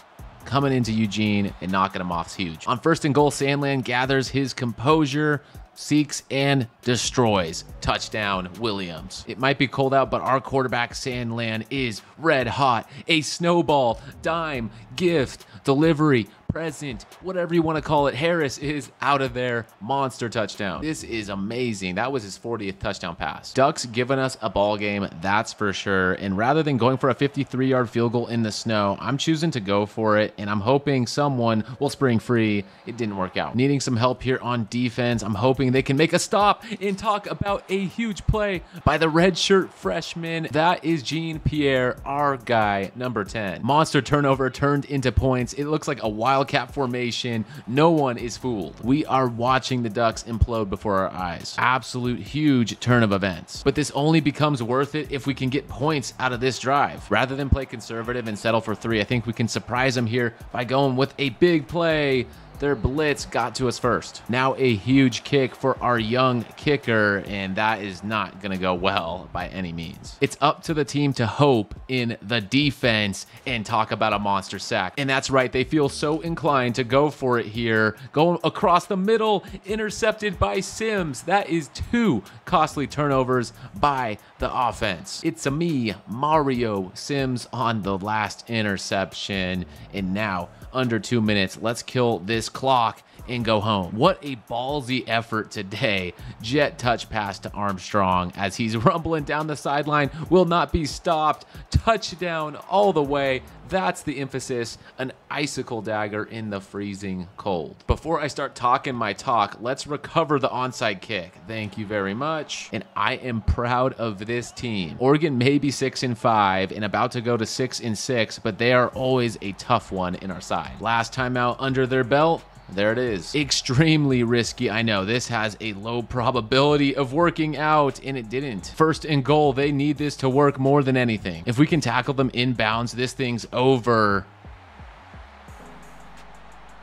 coming into Eugene and knocking him off is huge. On first and goal, Sandland gathers his composure, seeks and destroys. Touchdown, Williams. It might be cold out, but our quarterback, Sandland, is red hot. A snowball, dime, gift, delivery, present, whatever you want to call it. Harris is out of there. Monster touchdown. This is amazing. That was his 40th touchdown pass. Ducks giving us a ball game, that's for sure. And rather than going for a 53 yard field goal in the snow, I'm choosing to go for it. And I'm hoping someone will spring free. It didn't work out. Needing some help here on defense. I'm hoping they can make a stop and talk about a huge play by the redshirt freshman. That is Jean Pierre, our guy, number 10. Monster turnover turned into points. It looks like a wild wildcat formation. No one is fooled. We are watching the Ducks implode before our eyes. Absolute huge turn of events. But this only becomes worth it if we can get points out of this drive. Rather than play conservative and settle for three, I think we can surprise them here by going with a big play their blitz got to us first. Now a huge kick for our young kicker, and that is not going to go well by any means. It's up to the team to hope in the defense and talk about a monster sack. And that's right, they feel so inclined to go for it here. Going across the middle, intercepted by Sims. That is two costly turnovers by the offense. It's a me, Mario Sims on the last interception. And now under two minutes. Let's kill this clock and go home. What a ballsy effort today. Jet touch pass to Armstrong as he's rumbling down the sideline, will not be stopped. Touchdown all the way. That's the emphasis, an icicle dagger in the freezing cold. Before I start talking my talk, let's recover the onside kick. Thank you very much. And I am proud of this team. Oregon may be six and five and about to go to six and six, but they are always a tough one in our side. Last time out under their belt, there it is. Extremely risky. I know this has a low probability of working out, and it didn't. First and goal, they need this to work more than anything. If we can tackle them inbounds, this thing's over.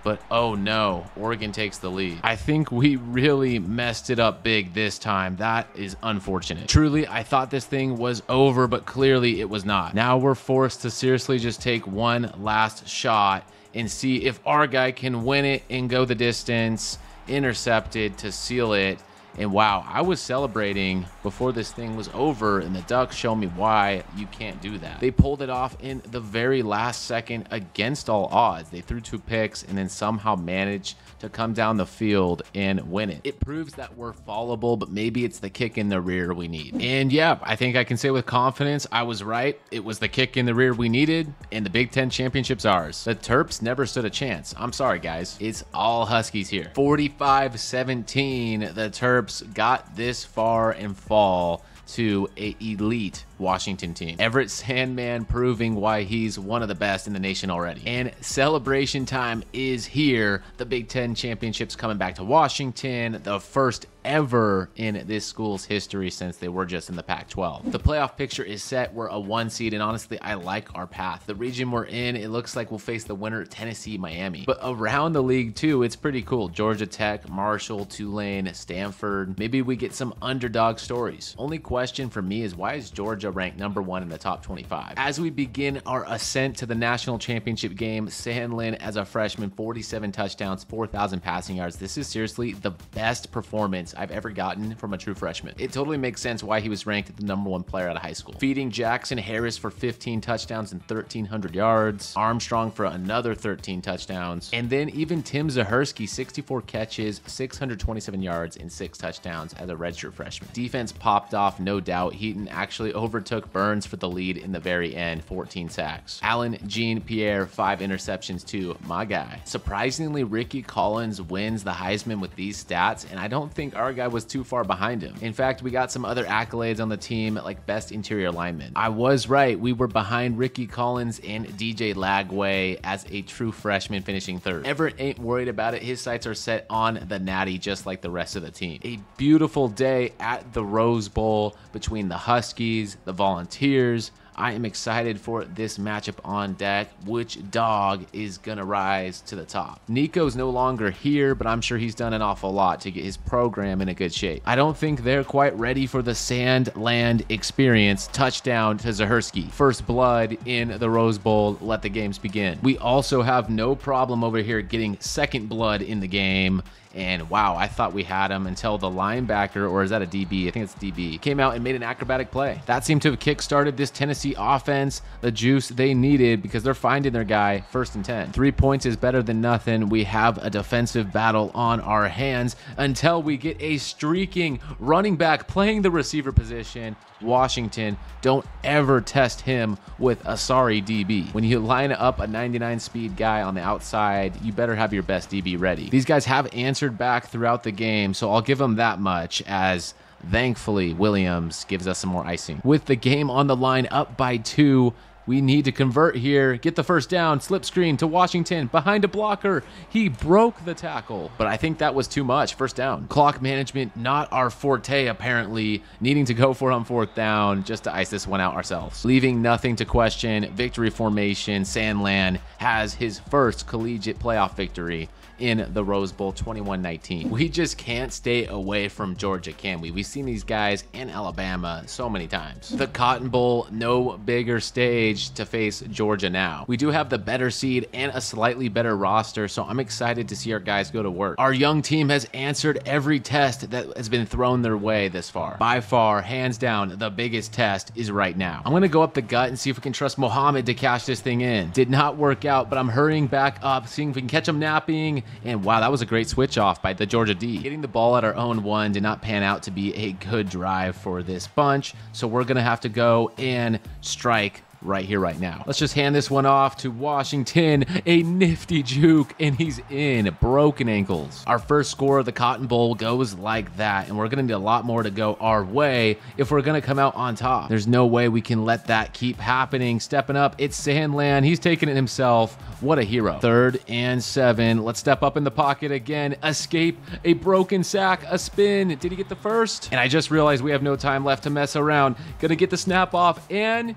but oh no, Oregon takes the lead. I think we really messed it up big this time. That is unfortunate. Truly, I thought this thing was over, but clearly it was not. Now we're forced to seriously just take one last shot and see if our guy can win it and go the distance, intercepted to seal it. And wow, I was celebrating before this thing was over, and the Ducks show me why you can't do that. They pulled it off in the very last second against all odds. They threw two picks and then somehow managed to come down the field and win it. It proves that we're fallible, but maybe it's the kick in the rear we need. And yeah, I think I can say with confidence I was right. It was the kick in the rear we needed, and the Big Ten championship's ours. The Terps never stood a chance. I'm sorry, guys. It's all Huskies here. 45 17. The Terps got this far and fall to a elite Washington team. Everett Sandman proving why he's one of the best in the nation already. And celebration time is here. The Big Ten Championships coming back to Washington, the first ever in this school's history since they were just in the Pac 12. The playoff picture is set. We're a one seed, and honestly, I like our path. The region we're in, it looks like we'll face the winner Tennessee, Miami. But around the league, too, it's pretty cool. Georgia Tech, Marshall, Tulane, Stanford. Maybe we get some underdog stories. Only question for me is why is Georgia ranked number one in the top 25? As we begin our ascent to the national championship game, Sandlin, as a freshman, 47 touchdowns, 4,000 passing yards. This is seriously the best performance I've ever gotten from a true freshman. It totally makes sense why he was ranked the number one player out of high school. Feeding Jackson Harris for 15 touchdowns and 1,300 yards, Armstrong for another 13 touchdowns, and then even Tim Zahersky, 64 catches, 627 yards, and six touchdowns as a redshirt freshman. Defense popped off, no doubt. Heaton actually overtook Burns for the lead in the very end, 14 sacks. Allen Jean Pierre, five interceptions too, my guy. Surprisingly, Ricky Collins wins the Heisman with these stats, and I don't think our guy was too far behind him. In fact, we got some other accolades on the team, like best interior lineman. I was right. We were behind Ricky Collins and DJ Lagway as a true freshman finishing third. Everett ain't worried about it. His sights are set on the natty just like the rest of the team. A beautiful day at the Rose Bowl between the Huskies, the Volunteers, I am excited for this matchup on deck. Which dog is going to rise to the top? Nico's no longer here, but I'm sure he's done an awful lot to get his program in a good shape. I don't think they're quite ready for the sand land experience. Touchdown to Zahersky. First blood in the Rose Bowl. Let the games begin. We also have no problem over here getting second blood in the game and wow, I thought we had him until the linebacker, or is that a DB? I think it's DB, came out and made an acrobatic play. That seemed to have kickstarted this Tennessee offense, the juice they needed because they're finding their guy first and 10. Three points is better than nothing. We have a defensive battle on our hands until we get a streaking running back playing the receiver position. Washington, don't ever test him with a sorry DB. When you line up a 99 speed guy on the outside, you better have your best DB ready. These guys have answered back throughout the game, so I'll give them that much as thankfully Williams gives us some more icing. With the game on the line up by two, we need to convert here, get the first down, slip screen to Washington behind a blocker. He broke the tackle, but I think that was too much. First down. Clock management, not our forte, apparently. Needing to go for on fourth down just to ice this one out ourselves. Leaving nothing to question. Victory formation. Sandland has his first collegiate playoff victory in the Rose Bowl 21-19. We just can't stay away from Georgia, can we? We've seen these guys in Alabama so many times. The Cotton Bowl, no bigger stage to face Georgia now. We do have the better seed and a slightly better roster, so I'm excited to see our guys go to work. Our young team has answered every test that has been thrown their way this far. By far, hands down, the biggest test is right now. I'm gonna go up the gut and see if we can trust Muhammad to cash this thing in. Did not work out, but I'm hurrying back up, seeing if we can catch him napping, and wow, that was a great switch off by the Georgia D. Getting the ball at our own one did not pan out to be a good drive for this bunch. So we're going to have to go and strike right here, right now. Let's just hand this one off to Washington. A nifty juke, and he's in. Broken ankles. Our first score of the Cotton Bowl goes like that, and we're going to need a lot more to go our way if we're going to come out on top. There's no way we can let that keep happening. Stepping up, it's Sandland. He's taking it himself. What a hero. Third and seven. Let's step up in the pocket again. Escape, a broken sack, a spin. Did he get the first? And I just realized we have no time left to mess around. Gonna get the snap off, and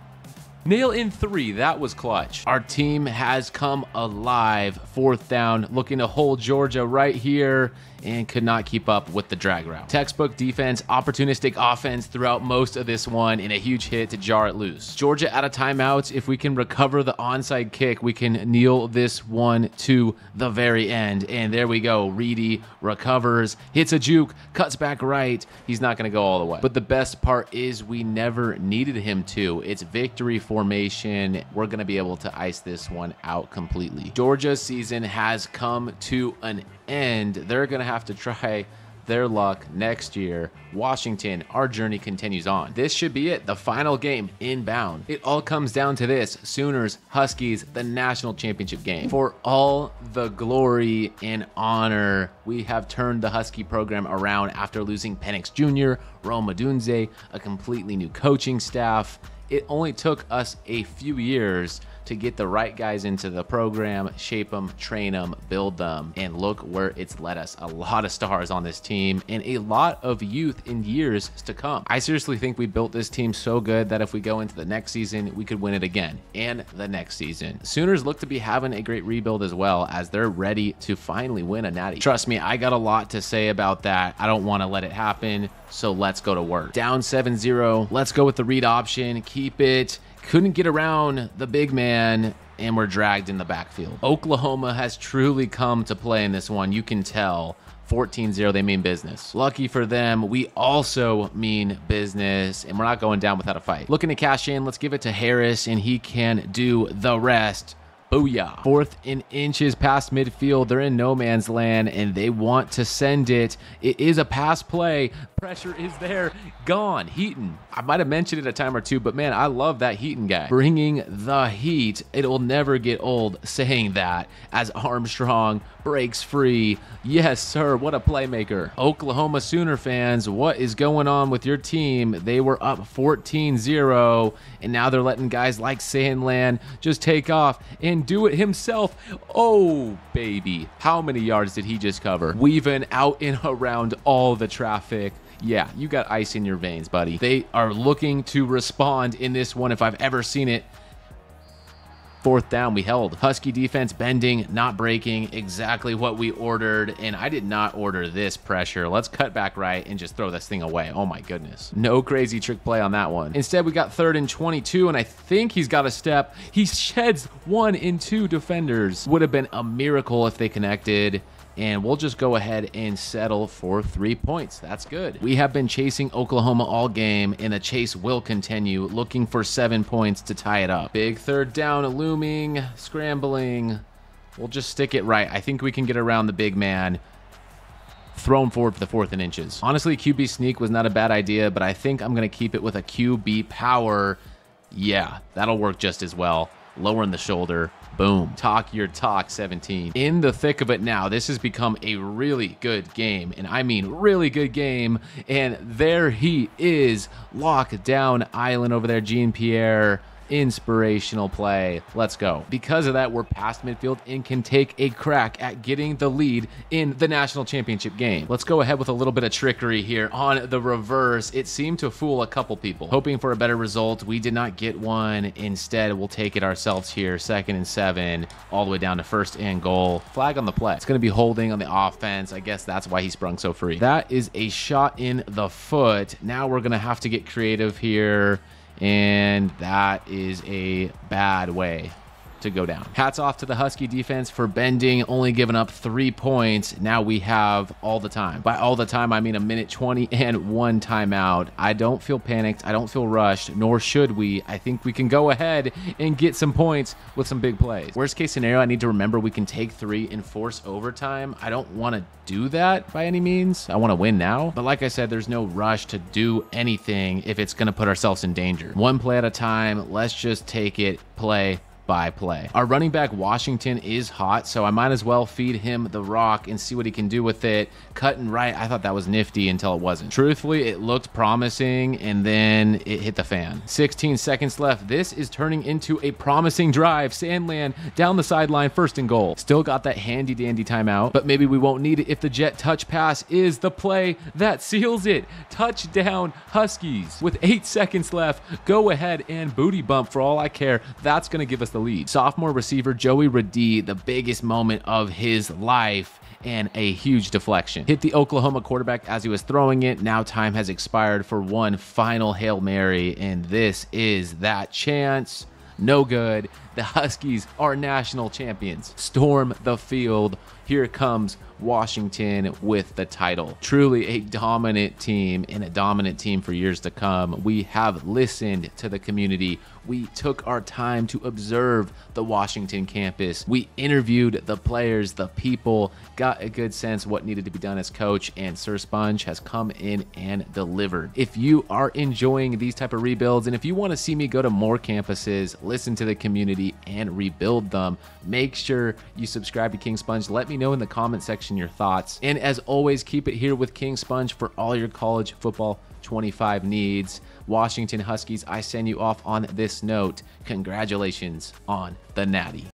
Nail in three. That was clutch. Our team has come alive. Fourth down, looking to hold Georgia right here and could not keep up with the drag route. Textbook defense, opportunistic offense throughout most of this one, and a huge hit to jar it loose. Georgia out of timeouts. If we can recover the onside kick, we can kneel this one to the very end. And there we go. Reedy recovers, hits a juke, cuts back right. He's not going to go all the way. But the best part is we never needed him to. It's victory formation. We're going to be able to ice this one out completely. Georgia's season has come to an end. They're going to have to try their luck next year. Washington, our journey continues on. This should be it, the final game inbound. It all comes down to this Sooners, Huskies, the national championship game. For all the glory and honor, we have turned the Husky program around after losing Penix Jr., Rome Odunze, a completely new coaching staff. It only took us a few years to get the right guys into the program, shape them, train them, build them, and look where it's led us. A lot of stars on this team and a lot of youth in years to come. I seriously think we built this team so good that if we go into the next season, we could win it again and the next season. Sooners look to be having a great rebuild as well as they're ready to finally win a natty. Trust me, I got a lot to say about that. I don't want to let it happen. So let's go to work. Down 7 0. Let's go with the read option. Keep it couldn't get around the big man and were dragged in the backfield. Oklahoma has truly come to play in this one. You can tell. 14 0, they mean business. Lucky for them, we also mean business, and we're not going down without a fight. Looking to cash in, let's give it to Harris, and he can do the rest. Booyah. Fourth in inches past midfield. They're in no man's land and they want to send it. It is a pass play. Pressure is there. Gone. Heaton. I might have mentioned it a time or two, but man, I love that Heaton guy. Bringing the heat. It'll never get old saying that as Armstrong breaks free. Yes, sir. What a playmaker. Oklahoma Sooner fans, what is going on with your team? They were up 14 0, and now they're letting guys like Sandland just take off and do it himself. Oh, baby. How many yards did he just cover? Weaving out and around all the traffic. Yeah, you got ice in your veins, buddy. They are looking to respond in this one if I've ever seen it. Fourth down, we held. Husky defense bending, not breaking, exactly what we ordered. And I did not order this pressure. Let's cut back right and just throw this thing away. Oh my goodness. No crazy trick play on that one. Instead, we got third and 22, and I think he's got a step. He sheds one in two defenders. Would have been a miracle if they connected and we'll just go ahead and settle for three points. That's good. We have been chasing Oklahoma all game, and the chase will continue, looking for seven points to tie it up. Big third down looming, scrambling. We'll just stick it right. I think we can get around the big man thrown forward for the fourth and inches. Honestly, QB sneak was not a bad idea, but I think I'm going to keep it with a QB power. Yeah, that'll work just as well. Lowering the shoulder, Boom. Talk your talk 17. In the thick of it now, this has become a really good game. And I mean really good game. And there he is. Lockdown Island over there. Jean Pierre inspirational play. Let's go. Because of that, we're past midfield and can take a crack at getting the lead in the national championship game. Let's go ahead with a little bit of trickery here on the reverse. It seemed to fool a couple people. Hoping for a better result, we did not get one. Instead, we'll take it ourselves here. Second and seven, all the way down to first and goal. Flag on the play. It's going to be holding on the offense. I guess that's why he sprung so free. That is a shot in the foot. Now we're going to have to get creative here and that is a bad way to go down. Hats off to the Husky defense for bending, only giving up three points. Now we have all the time. By all the time, I mean a minute 20 and one timeout. I don't feel panicked. I don't feel rushed, nor should we. I think we can go ahead and get some points with some big plays. Worst case scenario, I need to remember we can take three and force overtime. I don't want to do that by any means. I want to win now. But like I said, there's no rush to do anything if it's going to put ourselves in danger. One play at a time. Let's just take it play by play. Our running back Washington is hot, so I might as well feed him the rock and see what he can do with it. Cut and right, I thought that was nifty until it wasn't. Truthfully, it looked promising and then it hit the fan. 16 seconds left. This is turning into a promising drive. Sandland down the sideline, first and goal. Still got that handy dandy timeout, but maybe we won't need it if the jet touch pass is the play that seals it. Touchdown Huskies. With eight seconds left, go ahead and booty bump for all I care. That's going to give us the lead. Sophomore receiver Joey Radee, the biggest moment of his life and a huge deflection. Hit the Oklahoma quarterback as he was throwing it. Now time has expired for one final Hail Mary, and this is that chance. No good. The Huskies are national champions. Storm the field. Here comes Washington with the title. Truly a dominant team and a dominant team for years to come. We have listened to the community. We took our time to observe the Washington campus. We interviewed the players, the people, got a good sense what needed to be done as coach, and Sir Sponge has come in and delivered. If you are enjoying these type of rebuilds and if you want to see me go to more campuses, listen to the and rebuild them, make sure you subscribe to King Sponge. Let me know in the comment section your thoughts. And as always, keep it here with King Sponge for all your college football 25 needs. Washington Huskies, I send you off on this note. Congratulations on the Natty.